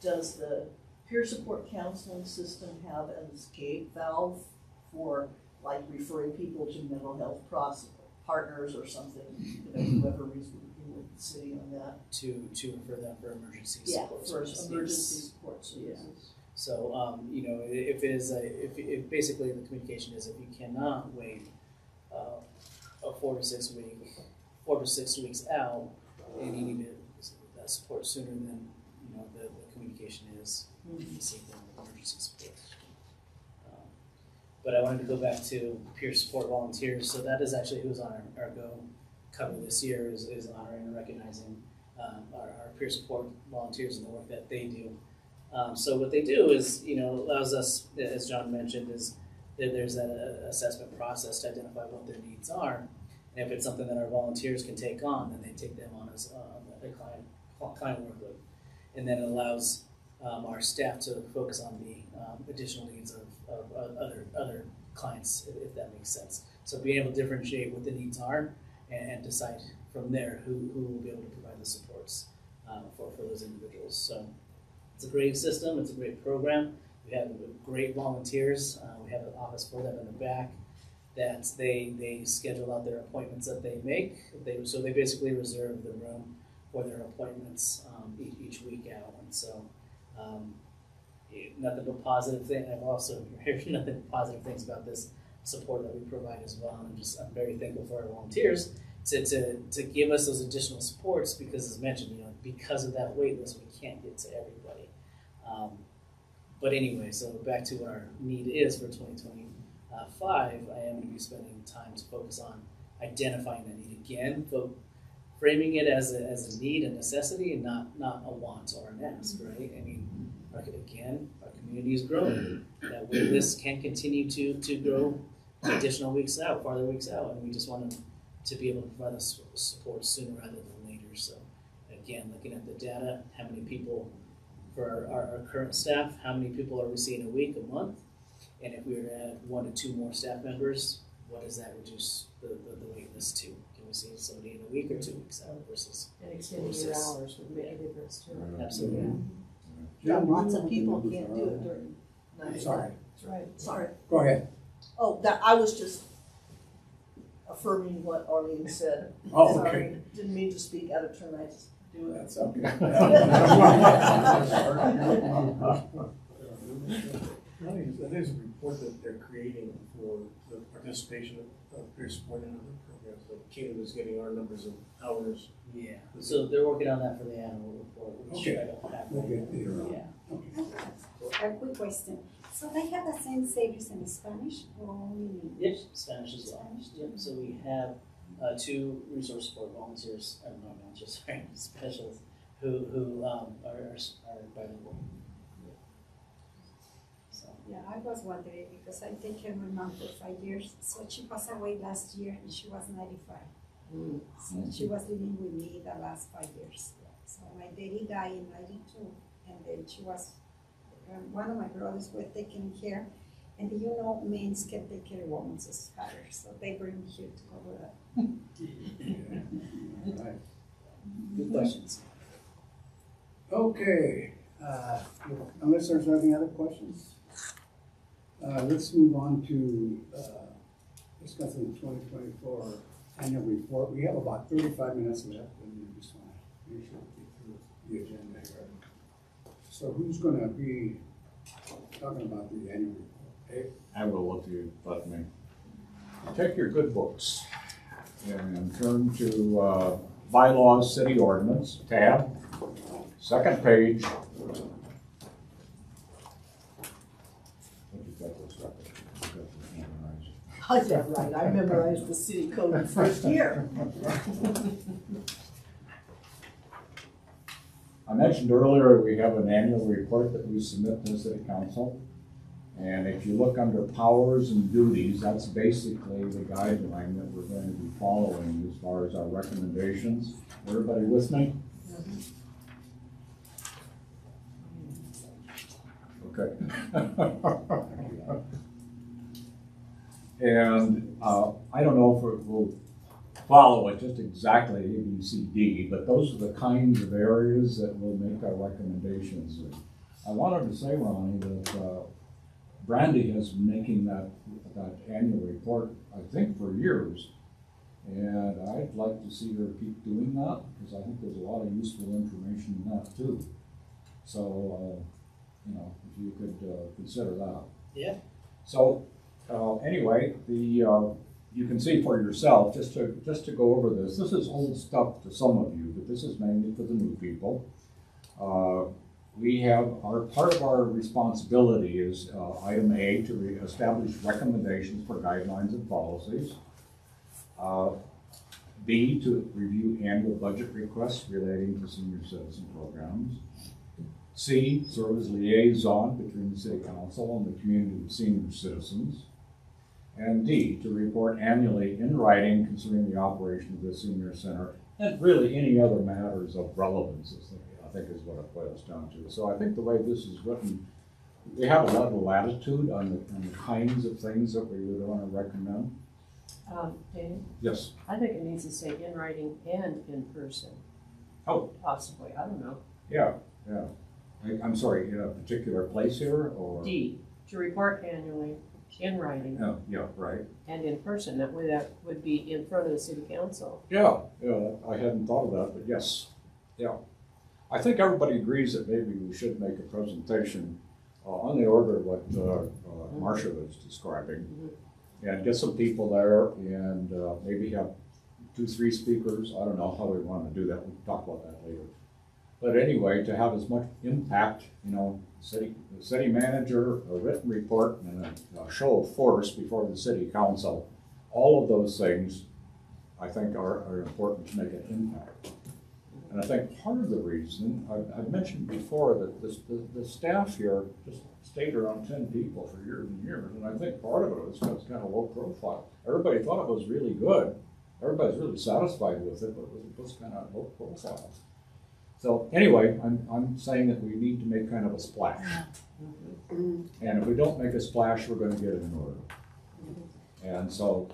does the peer support counseling system have an escape valve for like referring people to mental health partners or something? You know, whoever city on that. To to refer them for emergency Yeah, support for services. emergency support services. So, um, you know, i- if it is a, if, if basically the communication is if you cannot wait, uh, a four to six week, four to six weeks out, and you need to, that support sooner than, you know, the, the communication is, you seek them emergency support. Um, But I wanted to go back to peer support volunteers, so that is actually who's on our, our Go cover this year is, is honoring and recognizing, um, our, our peer support volunteers and the work that they do. Um, so what they do is, you know, allows us, as John mentioned, is that there's that uh, assessment process to identify what their needs are. And if it's something that our volunteers can take on, then they take them on as uh, a client client workload, and then it allows um, our staff to focus on the um, additional needs of, of, of other other clients, if, if that makes sense. So being able to differentiate what the needs are and, and decide from there who, who will be able to provide the supports uh, for, for those individuals. So it's a great system. It's a great program. We have great volunteers. Uh, we have an office for them in the back. that they they schedule out their appointments that they make. They so they basically reserve the room for their appointments um, each, each week out, and so um, nothing but positive thing. I've also (laughs) heard nothing but positive things about this support that we provide as well, and I'm just I'm very thankful for our volunteers to, to, to give us those additional supports because, as mentioned, you know, because of that wait list, we can't get to everybody. Um, but anyway, so back to what our need is for 2025, I am going to be spending time to focus on identifying that need again, but framing it as a, as a need, a necessity, and not, not a want or an ask, right? I mean, again, our community is growing. That wait list can continue to, to grow (clears throat) additional weeks out, farther weeks out, and we just want to to be able to provide us support sooner rather than later. So, again, looking at the data, how many people for our, our, our current staff, how many people are we seeing a week, a month? And if we were to add one to two more staff members, what does that reduce the, the, the wait list to? Can we see somebody in a week or two weeks out versus? And extending your hours would make a difference too. Absolutely. Yeah, lots of people can't do it during night. Sorry, That's right. Sorry. go ahead. Oh, that, I was just affirming what Arlene said. Oh, Sorry, okay. Didn't mean to speak out of turn, I just do it. That's okay. (laughs) I think it's, I think it's a report that they're creating for the participation of, of peer support and other programs, like Kingdom is getting our numbers of hours. Yeah. So they're working on that for the annual report, which Okay. I don't have. We'll right get now. Uh, yeah. A quick question. So they have the same service in Spanish or only in English? Yep, Spanish as well. Spanish, Yep. So we have uh, two resource support volunteers, uh, not volunteers, (laughs) sorry, specials, who who um, are, are are bilingual. So Yeah, I was wondering because I take care of my mom for five years. So she passed away last year and she was 95. So she was living with me the last five years. So my daddy died in 92 and then she was, one of my brothers were taking care. And you know, men can take care of women's harder. So they bring me here to cover that. All right. good questions. Okay, uh, unless there's any other questions, uh, let's move on to, uh, discussing the twenty twenty-four annual report. We have about thirty-five minutes left, and we just wanna make sure we get through the agenda here. So who's gonna be talking about the annual report? Dave? I will look you, let me. Take your good books and turn to uh, bylaws, city ordinance, tab, second page. I got right, I memorized the city code in first year. (laughs) I mentioned earlier, we have an annual report that we submit to the city council. And if you look under powers and duties, that's basically the guideline that we're going to be following as far as our recommendations. Everybody with me? Okay. (laughs) And, uh, I don't know if it will follow it just exactly A, B, C, D, but those are the kinds of areas that we'll make our recommendations. I wanted to say, Ronnie, that, uh, Brandy has been making that, that annual report, I think, for years. And I'd like to see her keep doing that, because I think there's a lot of useful information in that too. So, uh, you know, if you could, uh, consider that. Yeah. So, uh, anyway, the, uh, you can see for yourself, just to, just to go over this, this is old stuff to some of you, but this is mainly for the new people. Uh, we have, our, part of our responsibility is, uh, item A, to re- establish recommendations for guidelines and policies. Uh, B, to review annual budget requests relating to senior citizen programs. C, serve as liaison between the city council and the community of senior citizens. And D, to report annually in writing concerning the operation of the senior center and really any other matters of relevance, I think is what it boils down to. So I think the way this is written, we have a lot of latitude on the, on the kinds of things that we would want to recommend. Um, Dave, Yes, I think it needs to say in writing and in person. Oh. Possibly, I don't know. yeah, yeah. I, I'm sorry, in a particular place here or? D, to report annually in writing Yeah, yeah, right. and in person. That way that would be in front of the city council. Yeah, yeah, I hadn't thought of that, but yes, yeah. I think everybody agrees that maybe we should make a presentation uh, on the order of what uh, uh, Marcia was describing. And get some people there and uh, maybe have two, three speakers. I don't know how we want to do that. We can talk about that later. But anyway, to have as much impact, you know, city, city manager, a written report, and a, a show of force before the city council, all of those things, I think, are, are important to make an impact. And I think part of the reason, I've, I've mentioned before that this, the, the staff here just stayed around ten people for years and years, and I think part of it was because it's kind of low profile. Everybody thought it was really good, everybody's really satisfied with it, but it was, it was kind of low profile. So anyway, I'm, I'm saying that we need to make kind of a splash. And if we don't make a splash, we're gonna get an order. And so,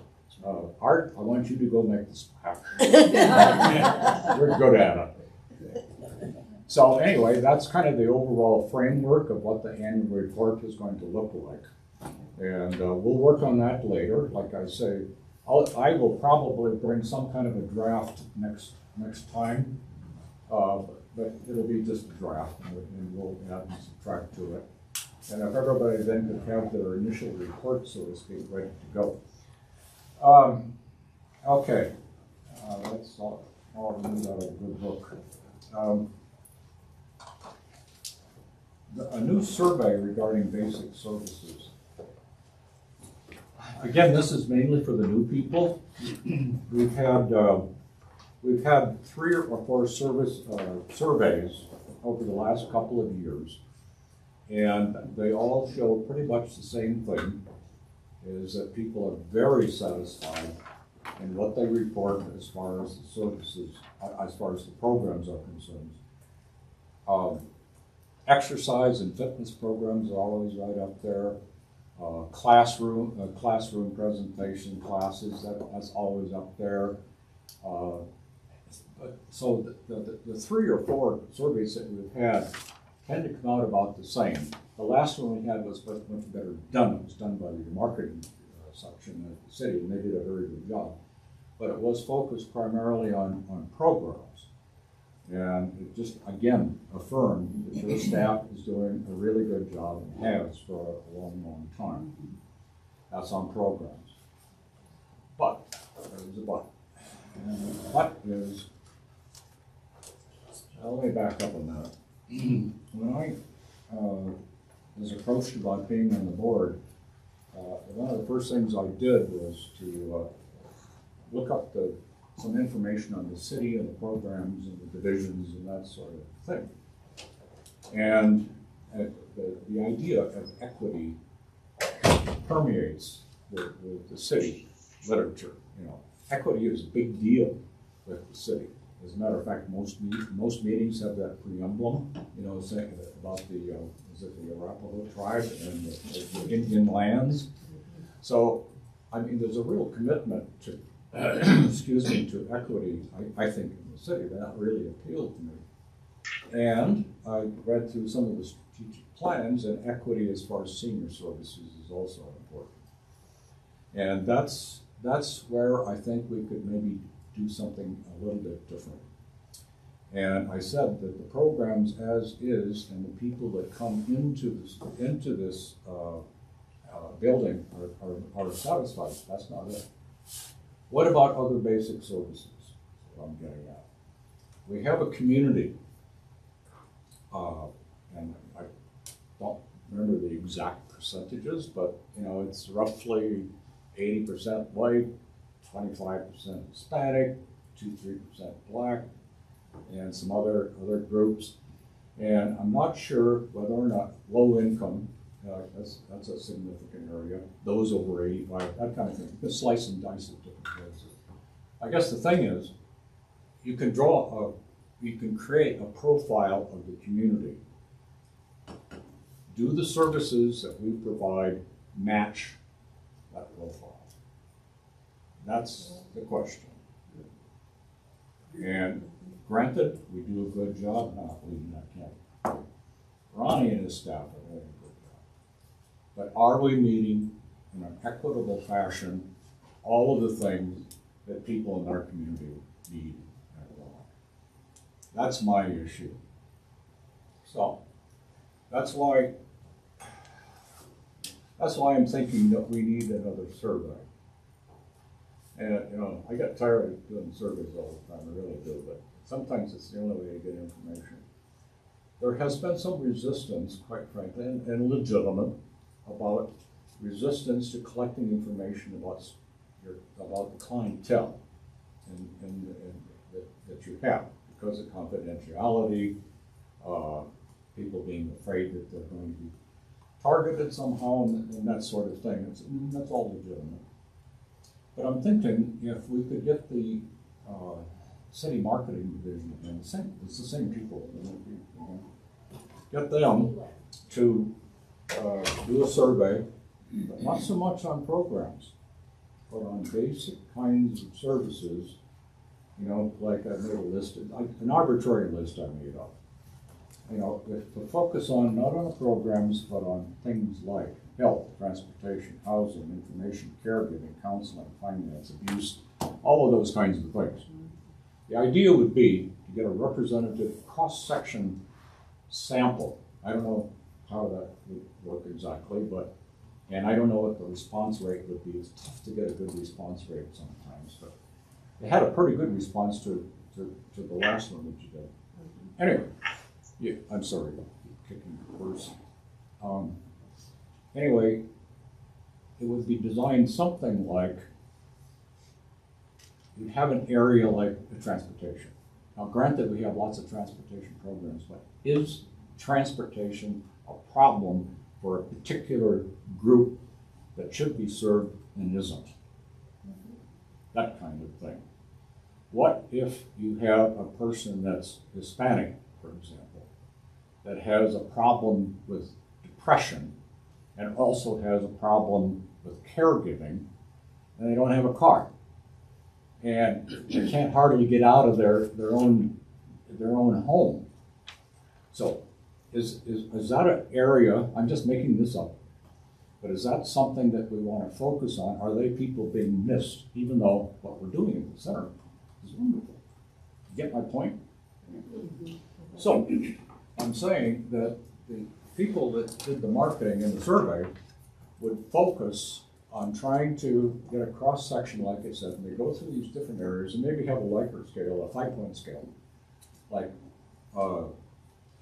uh, Art, I want you to go make the splash. (laughs) We're good at it. So anyway, that's kind of the overall framework of what the annual report is going to look like. And uh, we'll work on that later. Like I say, I'll, I will probably bring some kind of a draft next, next time. Uh, but it'll be just a draft and we'll add and subtract to it. And if everybody then could have their initial report, so to speak, ready to go. Um, okay, uh, that's all, all news out a good book. Um, the- a new survey regarding basic services. Again, this is mainly for the new people. We've had, uh, we've had three or four service, uh, surveys over the last couple of years. And they all show pretty much the same thing, is that people are very satisfied in what they report as far as the services, as far as the programs are concerned. Um, exercise and fitness programs are always right up there. Uh, classroom, uh, classroom presentation classes, that, that's always up there. Uh, so the, the, the three or four surveys that we've had tend to come out about the same. The last one we had was much, better done. It was done by the marketing uh, section of the city, and they did a very good job. But it was focused primarily on, on programs. And it just, again, affirmed that your staff is doing a really good job and has for a long, long time. That's on programs. But, there's a but. And the but is, now let me back up a minute. When I uh, was approached about being on the board, uh, one of the first things I did was to uh, look up the, some information on the city and the programs and the divisions and that sort of thing. And uh, the, the idea of equity permeates the, the, the city literature. You know, equity is a big deal with the city. As a matter of fact, most most meetings have that preamble, you know, saying about the, uh, is it the Arapaho tribe and the, the Indian lands. So, I mean, there's a real commitment to, (clears throat) excuse me, to equity, I, I think, in the city. That really appealed to me. And I read through some of the strategic plans, and equity as far as senior services is also important. And that's, that's where I think we could maybe do something a little bit different. And I said that the programs as is and the people that come into this, into this, uh, uh, building are, are, are satisfied. That's not it. What about other basic services? I'm getting at. We have a community, uh, and I don't remember the exact percentages, but, you know, it's roughly eighty percent white, twenty-five percent Hispanic, two, three percent black, and some other, other groups. And I'm not sure whether or not low income, uh, that's, that's a significant area, those over eighty-five, that kind of thing, you can slice and dice it different places. I guess the thing is, you can draw a, you can create a profile of the community. Do the services that we provide match that profile? That's the question. And granted, we do a good job not leading that campaign. Ronnie and his staff are doing a good job. But are we meeting in an equitable fashion all of the things that people in our community need and want. That's my issue. So, that's why, that's why I'm thinking that we need another survey. And, you know, I get tired of doing surveys all the time, I really do, but sometimes it's the only way to get information. There has been some resistance, quite frankly, and, and legitimate, about resistance to collecting information about, your, about the clientele and, and, and that, that you have, because of confidentiality, uh, people being afraid that they're going to be targeted somehow and, and that sort of thing. It's, that's all legitimate. But I'm thinking if we could get the, uh, city marketing division, and the same, it's the same people, get them to, uh, do a survey, but not so much on programs, but on basic kinds of services, you know, like I made a list, like an arbitrary list I made up. You know, to focus on, not on programs, but on things like health, transportation, housing, information, caregiving, counseling, finance, abuse, all of those kinds of things. The idea would be to get a representative cross-section sample. I don't know how that would work exactly, but, and I don't know what the response rate would be. It's tough to get a good response rate sometimes, but they had a pretty good response to, to, to the last one that you did. Anyway, yeah, I'm sorry, kicking the horse. Anyway, it would be designed something like you have an area like transportation. Now granted, we have lots of transportation programs, but is transportation a problem for a particular group that should be served and isn't? That kind of thing. What if you have a person that's Hispanic, for example, that has a problem with depression and also has a problem with caregiving, and they don't have a car? and they can't hardly get out of their, their own, their own home. So, is, is, is that an area, I'm just making this up, but is that something that we want to focus on? Are they people being missed, even though what we're doing in the center is wonderful? You get my point? Mm-hmm. So, I'm saying that the people that did the marketing in the survey would focus on trying to get a cross-section, like I said, and they go through these different areas and maybe have a Likert scale, a five-point scale. Like, uh,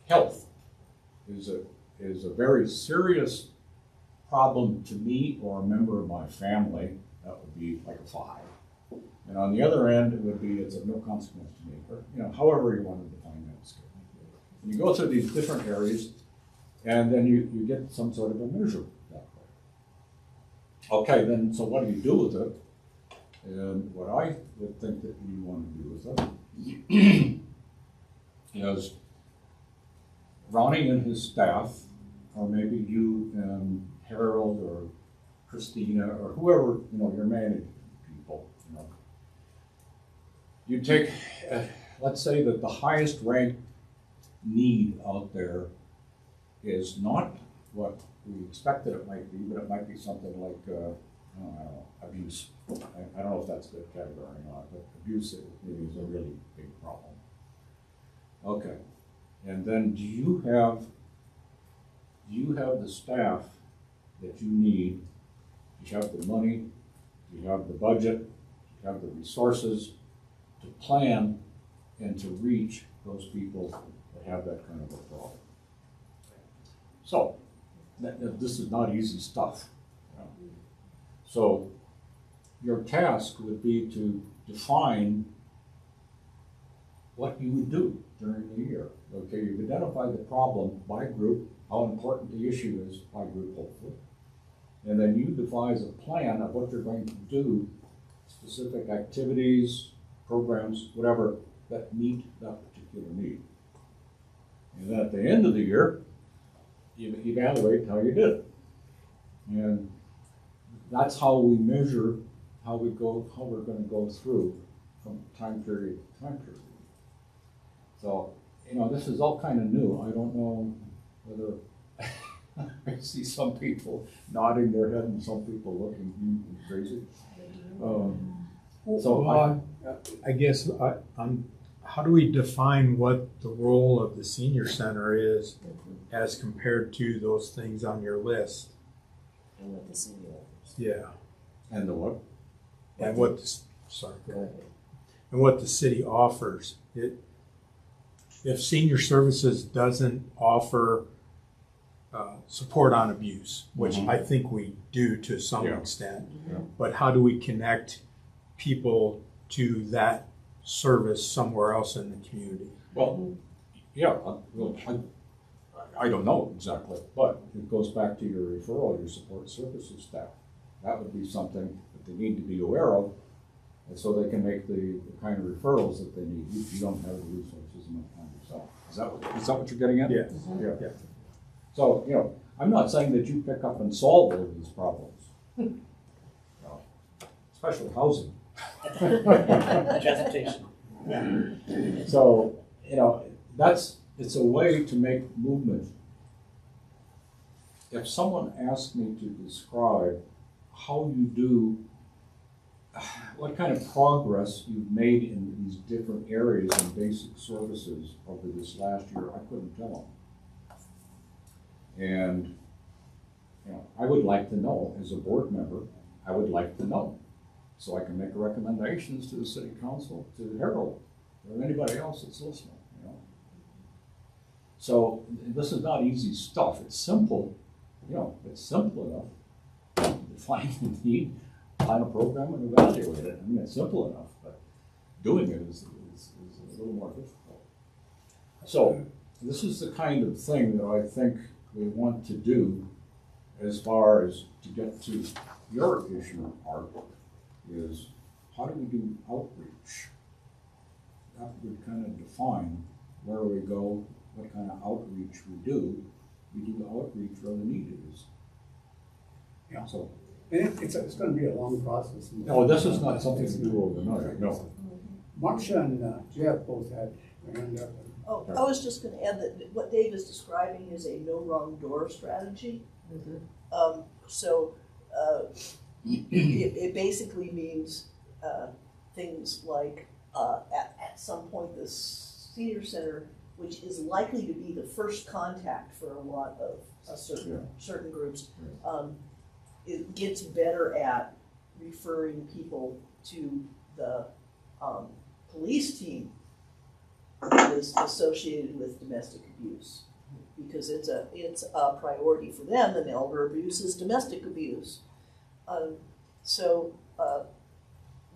health is a, is a very serious problem to me or a member of my family, that would be like a five. And on the other end, it would be, it's of no consequence to me, or, you know, however you want to define that scale. And you go through these different areas, and then you, you get some sort of a measure that way. Okay, then, so what do you do with it? And what I would think that you want to do with it (clears throat) is Ronnie and his staff, or maybe you and Harold or Christina or whoever, you know, your managing people, you know. You take, uh, let's say that the highest ranked need out there is not what we expected it might be, but it might be something like, uh, I don't know, abuse. I, I don't know if that's good category or not, but abuse is, is a really big problem. Okay, and then do you have, do you have the staff that you need? Do you have the money? Do you have the budget? Do you have the resources to plan and to reach those people that have that kind of a problem? So, this is not easy stuff. So, your task would be to define what you would do during the year. Okay, you've identified the problem by group, how important the issue is by group, hopefully. And then you devise a plan of what you're going to do, specific activities, programs, whatever, that meet that particular need. And then at the end of the year, you evaluate how you did. And that's how we measure how we go, how we're gonna go through from time period to time period. So, you know, this is all kind of new. I don't know whether (laughs) I see some people nodding their head and some people looking crazy. Um, So I, Well, I guess I, I'm, how do we define what the role of the senior center is as compared to those things on your list? And what the city offers. Yeah, and the what? and what, the sorry, go ahead. And what the city offers. It, if senior services doesn't offer uh, support on abuse, which Mhm. I think we do to some Yeah. extent, Yeah. but how do we connect people to that service somewhere else in the community? Well, yeah, I- well, I, I don't know exactly, but it goes back to your referral, your support services staff. That would be something that they need to be aware of, and so they can make the, the kind of referrals that they need. You, you don't have the resources enough time yourself. Is that, what- is that what you're getting at? Yes. Mm-hmm. Yeah. Yeah. So, you know, I'm not saying that you pick up and solve all of these problems. (laughs) No. Especially housing. (laughs) Transportation. So, you know, that's, it's a way to make movement. If someone asked me to describe how you do, (sighs) what kind of progress you've made in these different areas and basic services over this last year, I couldn't tell them. And, you know, I would like to know, as a board member, I would like to know. So I can make recommendations to the city council, to the Herald, or anybody else that's listening, you know. So this is not easy stuff. It's simple, you know, it's simple enough. Define the need, plan a program and evaluate it. I mean, it's simple enough, but doing it is, is, is a little more difficult. So this is the kind of thing that I think we want to do as far as to get to your issue, Art, is how do we do outreach? that would kind of define where we go, what kind of outreach we do. We do outreach where the need is. Yeah. So, And it- it's, it's gonna be a long process. no, this is not something to do overnight, no. Marcia and uh, Jeff both had their hand up. Oh, I was just gonna add that what Dave is describing is a no wrong door strategy. Um, so, uh, it, it basically means, uh, things like, uh, at, at some point, the senior center, which is likely to be the first contact for a lot of, uh, certain, certain groups, um, it gets better at referring people to the, um, police team that is associated with domestic abuse. Because it's a, it's a priority for them, and elder abuse is domestic abuse. Um, so, uh,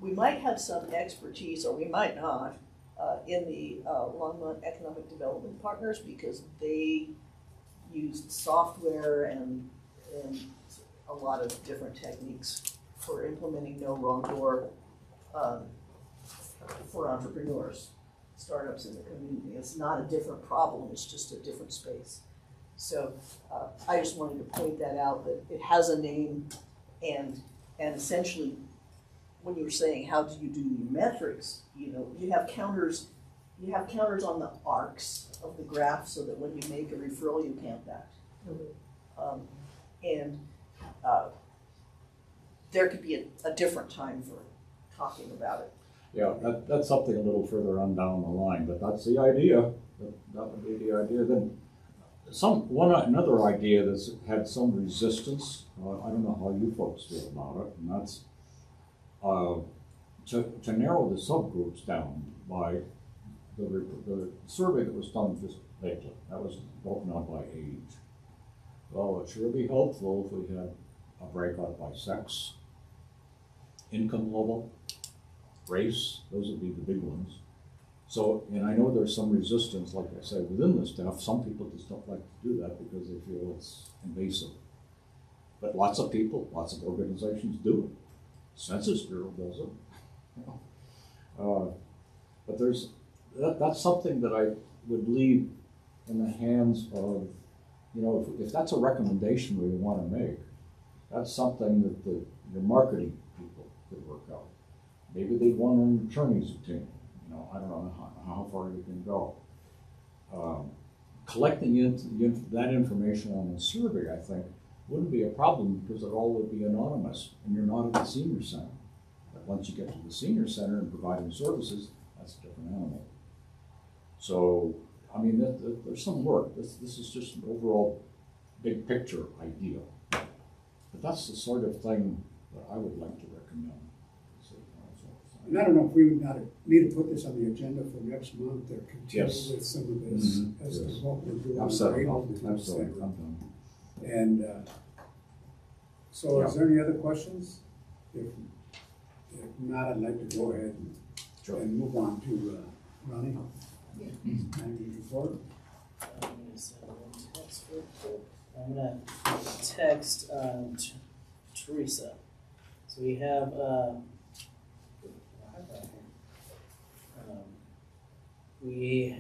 we might have some expertise, or we might not, uh, in the, uh, Longmont Economic Development Partners, because they used software and, and a lot of different techniques for implementing no wrong door, um, for entrepreneurs, startups in the community. It's not a different problem, it's just a different space. So, uh, I just wanted to point that out, that it has a name and, and essentially, when you were saying, how do you do your metrics, you know, you have counters, you have counters on the arcs of the graph so that when you make a referral, you count that. Um, and, uh, there could be a, a different time for talking about it. Yeah, that, that's something a little further on down the line, but that's the idea. That, that would be the idea. Then some, one, another idea that's had some resistance, uh, I don't know how you folks feel about it, and that's, uh, to, to narrow the subgroups down by the, the survey that was done just lately, that was broken out by age. Well, it sure be helpful if we had a breakout by sex, income level, race, those would be the big ones. So, and I know there's some resistance, like I said, within the staff, some people just don't like to do that because they feel it's invasive. But lots of people, lots of organizations do it. Census Bureau does it. Uh, But there's, that, that's something that I would leave in the hands of, you know, if, if that's a recommendation we wanna make, that's something that the, your marketing people could work out. Maybe they'd want an attorney's opinion, you know, I don't know how, how far you can go. Um, collecting in- that information on the survey, I think, wouldn't be a problem because it all would be anonymous and you're not at the senior center. But once you get to the senior center and providing services, that's a different animal. So, I mean, that, that- there's some work. This, this is just an overall big picture idea. But that's the sort of thing that I would like to recommend. And I don't know if we would not need to put this on the agenda for next month or continue Yes. with some of this Mhm, as to what we're doing. I'm sorry, we're And, uh, so is there any other questions? If, if not, I'd like to go ahead and, and move on to, uh, Ronnie. Manager's report. I'm gonna send text real quick. I'm gonna text um, T- Teresa. So we have. Uh, I have that here. um, we.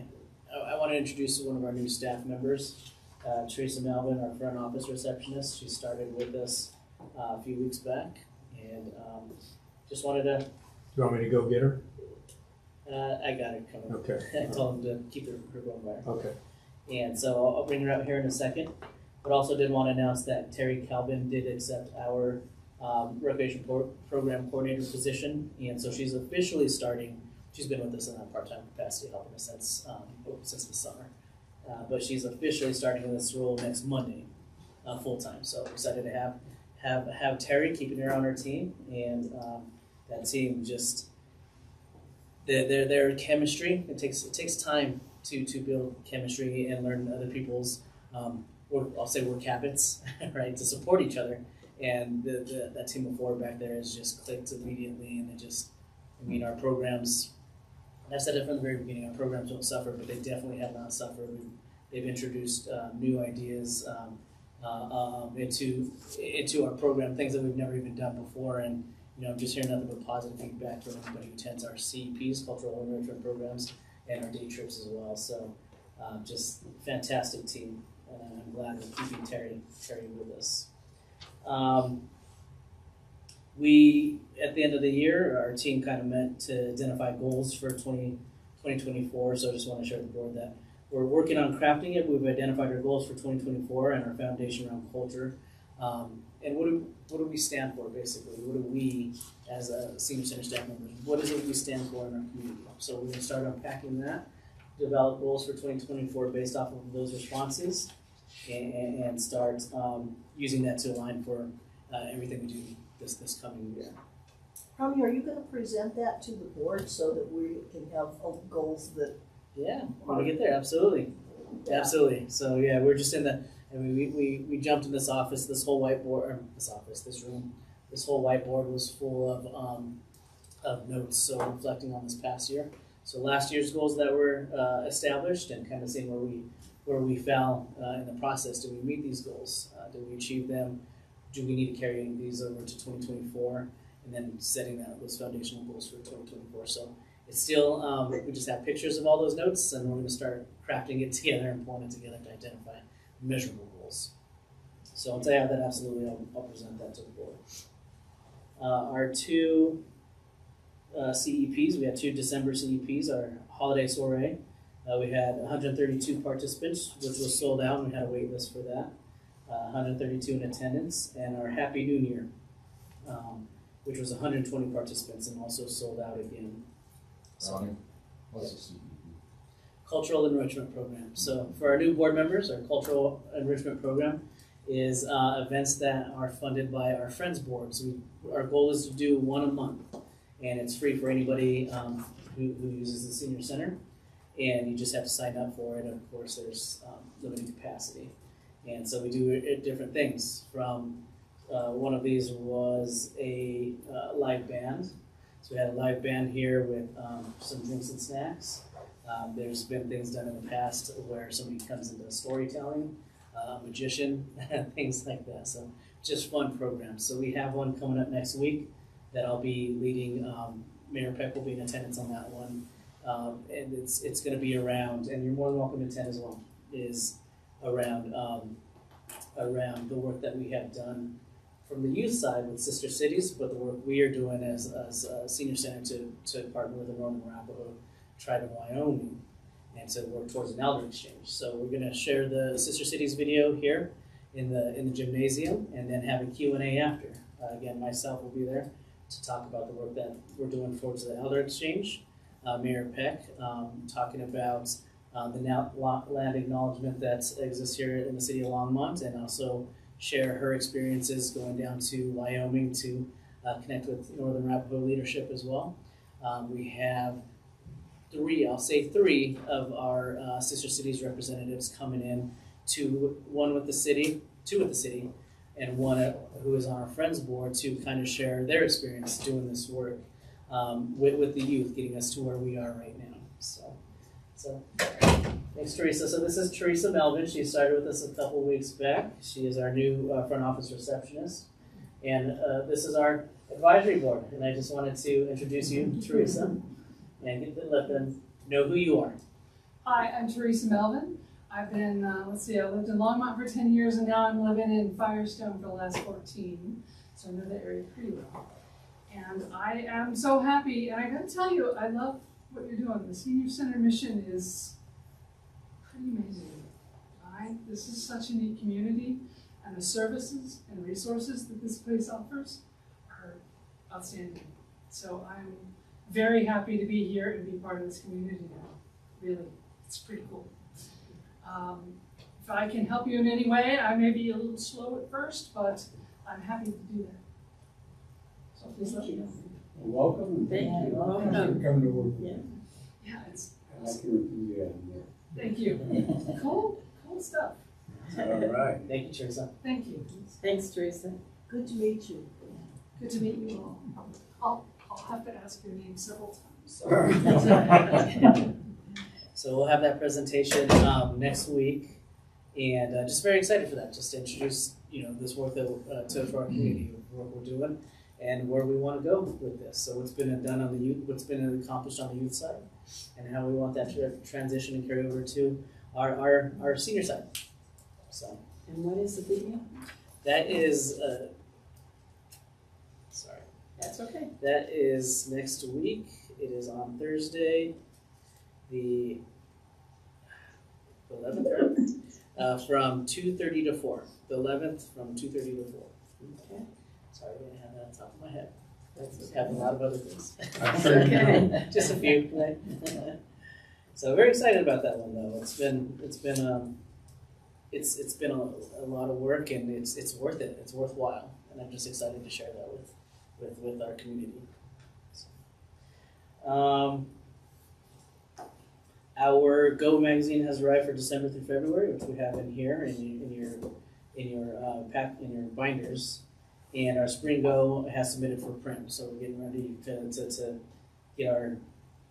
I, I want to introduce one of our new staff members, uh, Teresa Melvin, our front office receptionist. She started with us uh, a few weeks back, and um, just wanted to. Do you want me to go get her? Uh, I got her coming. Okay. (laughs) I told them to keep her, her going by. Okay. And so I'll, I'll bring her out here in a second. But also did want to announce that Terry Calvin did accept our um, recreation pro- program coordinator position, and so she's officially starting. She's been with us in a part-time capacity, helping us since um, since the summer. Uh, but she's officially starting in this role next Monday, uh, full time. So excited to have have have Terry keeping her on our team, and um, that team just their, their their chemistry. It takes it takes time to to build chemistry and learn other people's um, work. I'll say work habits, (laughs) right? To support each other. And the, the that team of four back there has just clicked immediately, and it just. I mean, our programs. And I've said it from the very beginning. Our programs don't suffer, but they definitely have not suffered. We've, they've introduced uh, new ideas um, uh, um, into into our program, things that we've never even done before, and you know, I'm just hearing nothing but positive feedback from anybody who attends our CEPs, cultural enrichment programs, and our day trips as well. So, um, just fantastic team, and I'm glad we're keeping Terry Terry with us. Um, we at the end of the year, our team kind of met to identify goals for 20, 2024. So, I just want to share with the board that we're working on crafting it. We've identified our goals for 2024 and our foundation around culture. Um, and what do what do we stand for basically? What do we as a senior center staff member, What is it we stand for in our community? So we're gonna start unpacking that, develop goals for 2024 based off of those responses, and, and, and start um, using that to align for uh, everything we do this this coming year. Romy, are you gonna present that to the board so that we can have uh, goals that? Yeah, when we get there, absolutely, absolutely. So yeah, we're just in the. I mean, we, we, we jumped in this office, this whole whiteboard, or this office, this room, this whole whiteboard was full of, um, of notes, so reflecting on this past year. So last year's goals that were uh, established and kind of seeing where we where we fell uh, in the process. Did we meet these goals? Uh, did we achieve them? Do we need to carry these over to 2024? And then setting that those foundational goals for 2024. So it's still um, we just have pictures of all those notes, and we're going to start crafting it (laughs) together and pulling it together to identify measurable goals. So once I have that, absolutely, I'll, I'll present that to the board. Uh, our two uh, CEPs, we had two December CEPs, our holiday soiree. Uh, we had 132 participants, which was sold out, and we had a wait list for that. Uh, 132 in attendance, and our Happy New Year, um, which was 120 participants and also sold out again. The cultural enrichment program. So for our new board members, our cultural enrichment program is uh, events that are funded by our Friends Board. So we, our goal is to do one a month, and it's free for anybody um, who, who uses the senior center. And you just have to sign up for it. And of course, there's um, limited capacity, and so we do different things. From uh, one of these was a uh, live band. So we had a live band here with um, some drinks and snacks. Um, there's been things done in the past where somebody comes into storytelling, uh, magician, (laughs) things like that. So just fun programs. So we have one coming up next week that I'll be leading. Um, Mayor Peck will be in attendance on that one, um, and it's it's going to be around. And you're more than welcome to attend as well. Is around um, around the work that we have done from the youth side with Sister Cities, but the work we are doing as as a senior center to to partner with the Northern Arapaho tribe in Wyoming and to work towards an elder exchange. So we're going to share the Sister Cities video here in the in the gymnasium, and then have a Q and A after. Uh, again, myself will be there to talk about the work that we're doing towards the elder exchange. Uh, Mayor Peck um, talking about uh, the land acknowledgement that exists here in the city of Longmont, and also share her experiences going down to Wyoming to uh, connect with Northern Arapaho leadership as well. Um, we have three, I'll say three, of our uh, sister cities representatives coming in. Two, one with the city, two with the city, and one who is on our friends board to kind of share their experience doing this work um, with, with the youth, getting us to where we are right now. So, so thanks, Teresa. So this is Teresa Melvin. She started with us a couple weeks back. She is our new uh, front office receptionist, and uh, this is our advisory board. And I just wanted to introduce you, Teresa, and get let them know who you are. Hi, I'm Teresa Melvin. I've been, uh, let's see, I lived in Longmont for 10 years and now I'm living in Firestone for the last 14. So I know the area pretty well. And I am so happy. And I gotta tell you, I love what you're doing. The Senior Center mission is pretty amazing. Right? This is such a neat community and the services and resources that this place offers are outstanding. So I'm very happy to be here and be part of this community now. Really, it's pretty cool. Um, if I can help you in any way, I may be a little slow at first, but I'm happy to do that. So please let me know. Welcome. Thank you. Thanks for coming to work. Yeah. Yeah, it's, I like your enthusiasm there. thank you. (laughs) Cool, cool stuff. All right. Thank you, Teresa. Thank you. Thanks, Teresa. Good to meet you. Good to meet you all. I'll, I'll have to ask your name several times. (laughs) So we'll have that presentation um, next week, and uh, just very excited for that. Just to introduce you know this work that uh, to, to our community, what we're doing, and where we want to go with this. So what's been done on the youth, what's been accomplished on the youth side, and how we want that to transition and carry over to our our, our senior side. So And what is the video? that is. Uh, sorry. That's okay. That is next week. It is on Thursday, the (sighs) eleventh, right? Uh, from two thirty to four. The eleventh from two thirty to four. Okay. Sorry, I didn't have that on top of my head. That's have a lot of other things. I'm sure you do. (laughs) Just a few. right? so very excited about that one though. It's been it's been um it's it's been a, a lot of work and it's it's worth it. It's worthwhile, and I'm just excited to share that with with with our community. Um, our Go magazine has arrived for December through February, which we have in here in, your- in your in your uh, pack in your binders, and our Spring Go has submitted for print. So we're getting ready to, to, to get our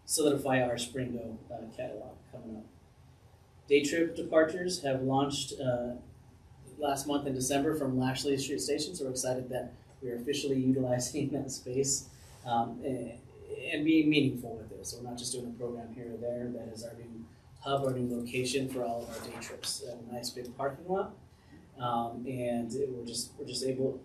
solidify our Spring Go uh, catalog coming up. Day trip departures have launched uh, last month in December from Lashley Street Station, so we're excited that we are officially utilizing (laughs) that space um, and, and being meaningful with it. So we're not just doing a program here or there. That is our new hub, our new location for all of our day trips. A nice big parking lot, um, and it, we're just we're just able.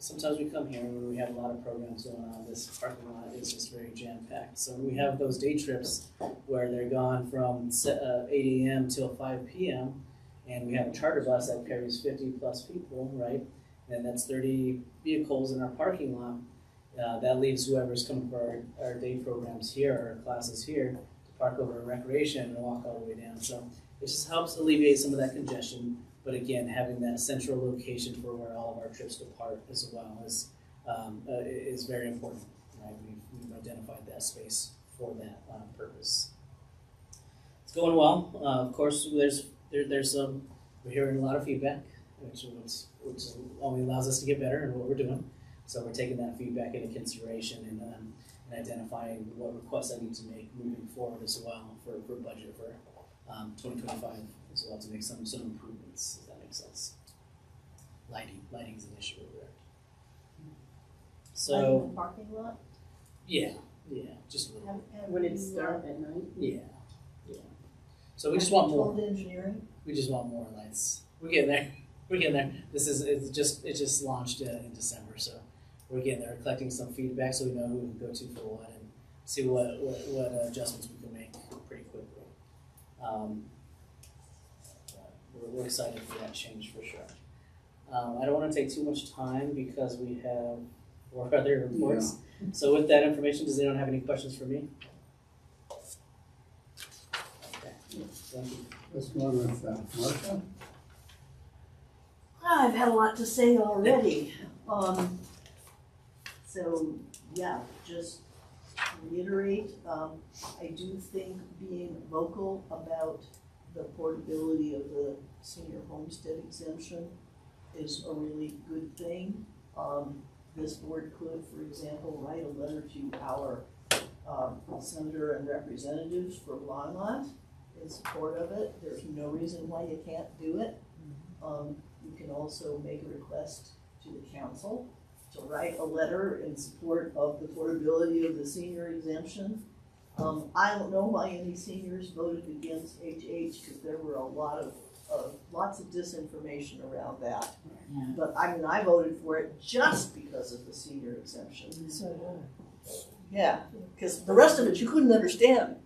Sometimes we come here when we have a lot of programs going on. This parking lot is just very jam packed. So we have those day trips where they're gone from uh, 8 a.m. till 5 p.m. And we have a charter bus that carries 50 plus people, right? And that's 30 vehicles in our parking lot. Uh, that leaves whoever's coming for our, our day programs here, our classes here, to park over at recreation and walk all the way down. So it just helps alleviate some of that congestion. But again, having that central location for where all of our trips depart as well is um, uh, is very important. Right? We've, we've identified that space for that um, purpose. It's going well. Uh, of course, there's there, there's some we're hearing a lot of feedback, which which, which only allows us to get better in what we're doing. So we're taking that feedback into consideration and, um, and identifying what requests I need to make moving forward as well for, for budget for um, 2025 as well to make some some improvements. If that makes sense. Lighting, lighting is an issue over there. Like So in the parking lot? yeah, yeah, just a little. Have- have When you, it's dark at night? Yeah, yeah. So we have just want more. Told engineering? We just want more lights. We're getting there. (laughs) We're getting there. This is it's just it just launched uh, in December, so we're getting there. Collecting some feedback so we know who we can go to for what and see what what, what uh, adjustments we can make pretty quickly. Um, we're, we're excited for that change for sure. Um, I don't wanna take too much time because we have four (laughs) other reports. So with that information, does anyone have any questions for me? Okay, thank you. Let's go on with uh, Martha. I've had a lot to say already. Um, so, yeah, just to reiterate, um, I do think being vocal about the portability of the senior homestead exemption is a really good thing. Um, this board could, for example, write a letter to our, um, senator and representatives for Longmont in support of it. There's no reason why you can't do it. Um, you can also make a request to the council to write a letter in support of the portability of the senior exemption. Um, I don't know why any seniors voted against HH, because there were a lot of, of, lots of disinformation around that. Yeah. But I mean, I voted for it just because of the senior exemption. Yeah, because the rest of it you couldn't understand,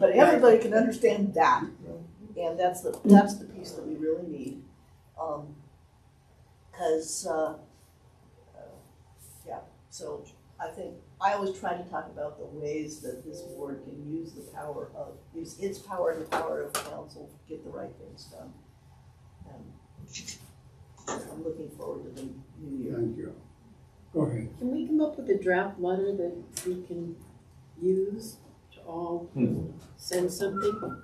but (laughs) everybody can understand that. And that's the, that's the piece that we really need. Um, cause, uh, uh, yeah, so I think, I always try to talk about the ways that this board can use the power of, use its power and the power of council to get the right things done. And I'm looking forward to the new year. Thank you. Go ahead. Can we come up with a draft letter that we can use to all hmm. send something?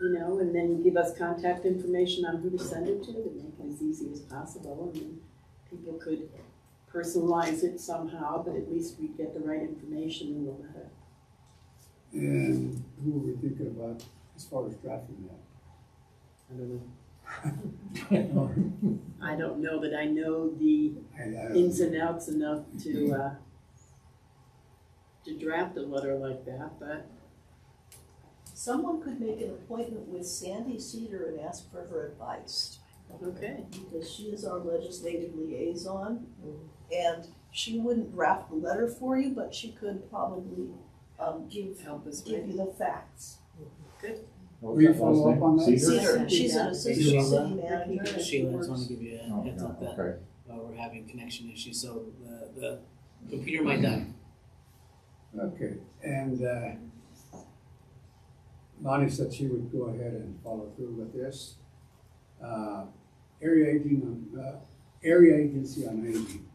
You know, and then give us contact information on who to send it to, to make it as easy as possible, and then people could personalize it somehow, but at least we get the right information in the letter. And who were we thinking about as far as drafting that? I don't know. (laughs) I don't know but I know the I- I- ins and outs enough to, uh, to draft a letter like that, but Someone could make an appointment with Sandi Seader and ask for her advice. okay. Because she is our legislative liaison, and she wouldn't draft the letter for you, but she could probably, um, give, Help us give you the facts. What Will you was that last follow up on that? Seader? Seader, she's an assistant city manager. Sheila, I just wanna give you Oh, a heads up that, okay. uh, we're having connection issues, so the, the computer might die. Okay, and uh, Lonnie said she would go ahead and follow through with this. Uh, Area aging, on, uh, area agency on aging.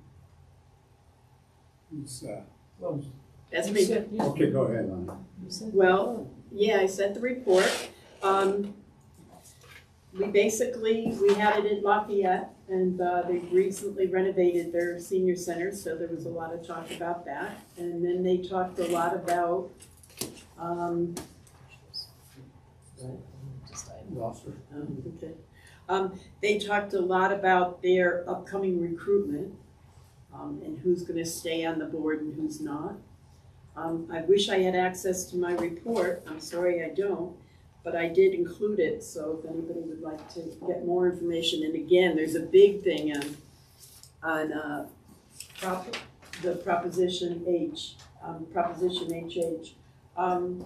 Who's, uh, That's You me. said- you- okay, go ahead, Lonnie. Well, yeah, I sent the report. Um, we basically, we had it in Lafayette and, uh, they recently renovated their senior center, so there was a lot of talk about that. And then they talked a lot about, um, um, okay. Um, they talked a lot about their upcoming recruitment, um, and who's gonna stay on the board and who's not. Um, I wish I had access to my report, I'm sorry I don't, but I did include it, so if anybody would like to get more information, and again, there's a big thing on, on, uh, prop, the Proposition H, um, Proposition HH. Um,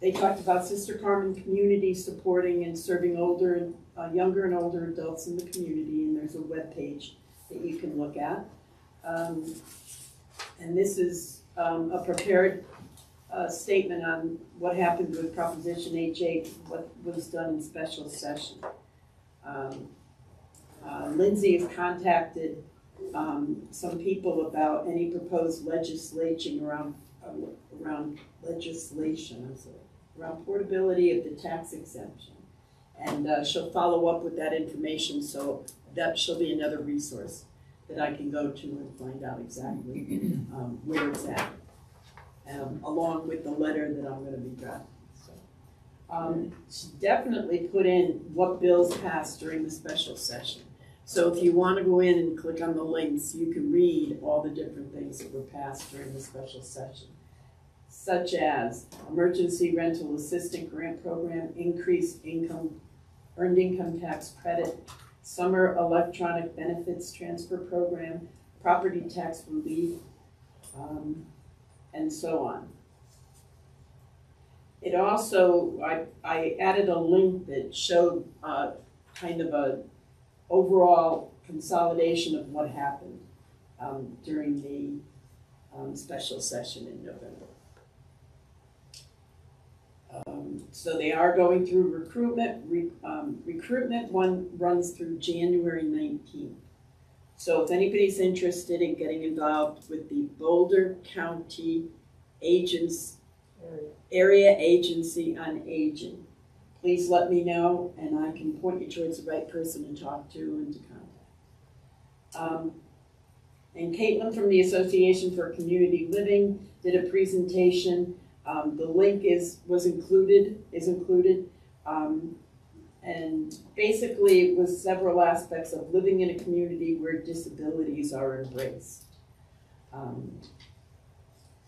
they talked about Sister Carmen community supporting and serving older, and uh, younger and older adults in the community, and there's a web page that you can look at. Um, and this is um, a prepared uh, statement on what happened with Proposition HH, what was done in special session. Um, uh, Lindsay has contacted um, some people about any proposed legislation around, uh, around legislation, around portability of the tax exemption. And uh, she'll follow up with that information, so that she'll be another resource that I can go to and find out exactly (clears throat) um, where it's at, um, along with the letter that I'm gonna be drafting, so. Um, she definitely put in what bills passed during the special session. So if you wanna go in and click on the links, you can read all the different things that were passed during the special session. Such as emergency rental assistant grant program, increased income, earned income tax credit, summer electronic benefits transfer program, property tax relief, um, and so on. It also, I, I added a link that showed, uh, kind of a overall consolidation of what happened, um, during the, um, special session in November. So they are going through recruitment, re, um, recruitment one runs through January nineteenth. So if anybody's interested in getting involved with the Boulder County Agents, Area Agency on Aging, please let me know and I can point you towards the right person to talk to and to contact. Um, and Caitlin from the Association for Community Living did a presentation. Um, the link is, was included, is included. Um, and basically, it was several aspects of living in a community where disabilities are embraced. Um,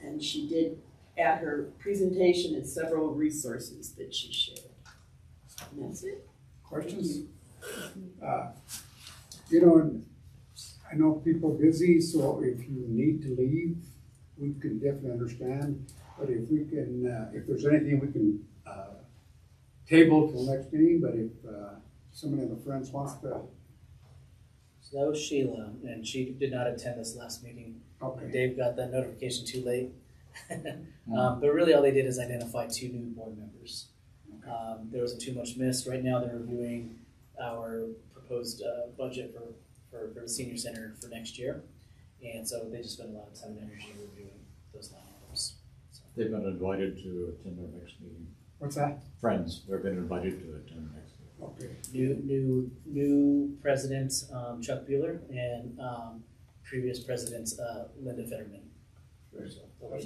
and she did add her presentation and several resources that she shared. And that's it. Questions? Uh, You know, I know people are busy, so if you need to leave, we can definitely understand. But if we can, uh, if there's anything we can uh, table till next meeting, but if uh, someone in the friends wants to, So that was Sheila, and she did not attend this last meeting. okay. Dave got that notification too late. (laughs) um, but really, all they did is identify two new board members. Um, there wasn't too much missed. Right now, they're reviewing our proposed uh, budget for, for, for the senior center for next year. And so they just spent a lot of time and energy reviewing those line items. So. They've been invited to attend our next meeting. What's that? Friends, they've been invited to attend the next meeting. Okay. New, new, new president um, Chuck Bueller and um, previous president uh, Linda Fetterman.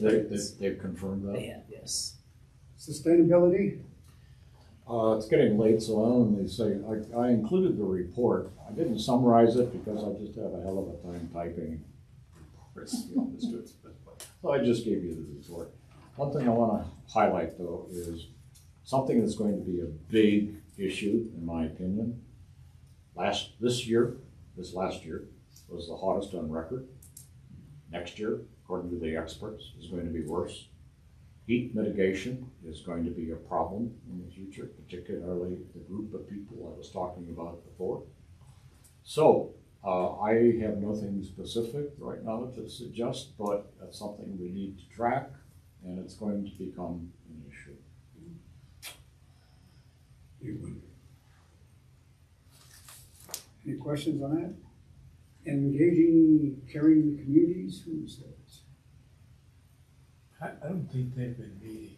They, they, they've confirmed that? They that. have, yes. Sustainability? Uh, it's getting late, so I'll only say, I, I included the report. I didn't summarize it because I just have a hell of a time typing. reports, to be honest with you. So I just gave you the report. One thing I wanna highlight though is something that's going to be a big issue, in my opinion. Last, this year, this last year, was the hottest on record. Next year, according to the experts, is going to be worse. Heat mitigation is going to be a problem in the future, particularly the group of people I was talking about before. So, uh, I have nothing specific right now to suggest, but that's something we need to track, and it's going to become an issue. You would. Any questions on that? Engaging, caring communities, who says? I, I don't think they've been meeting,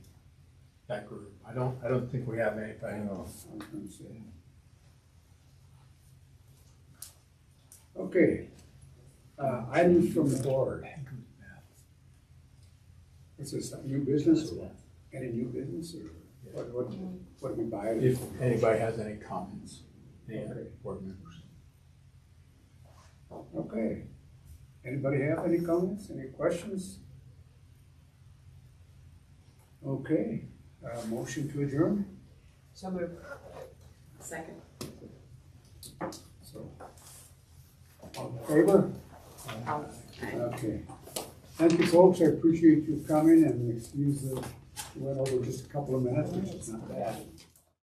that group. I don't, I don't think we have I anybody. know, I was gonna say. Okay, uh, items from the board. Is this a new business or what? Any new business or what, what, what do we buy? If anybody has any comments, any other Okay. board members. Okay. Anybody have any comments, any questions? Okay, uh, motion to adjourn, So moved. Second. so. All in favor? Okay. Thank you, folks, I appreciate you coming and excuse the, went over just a couple of minutes, which is not bad.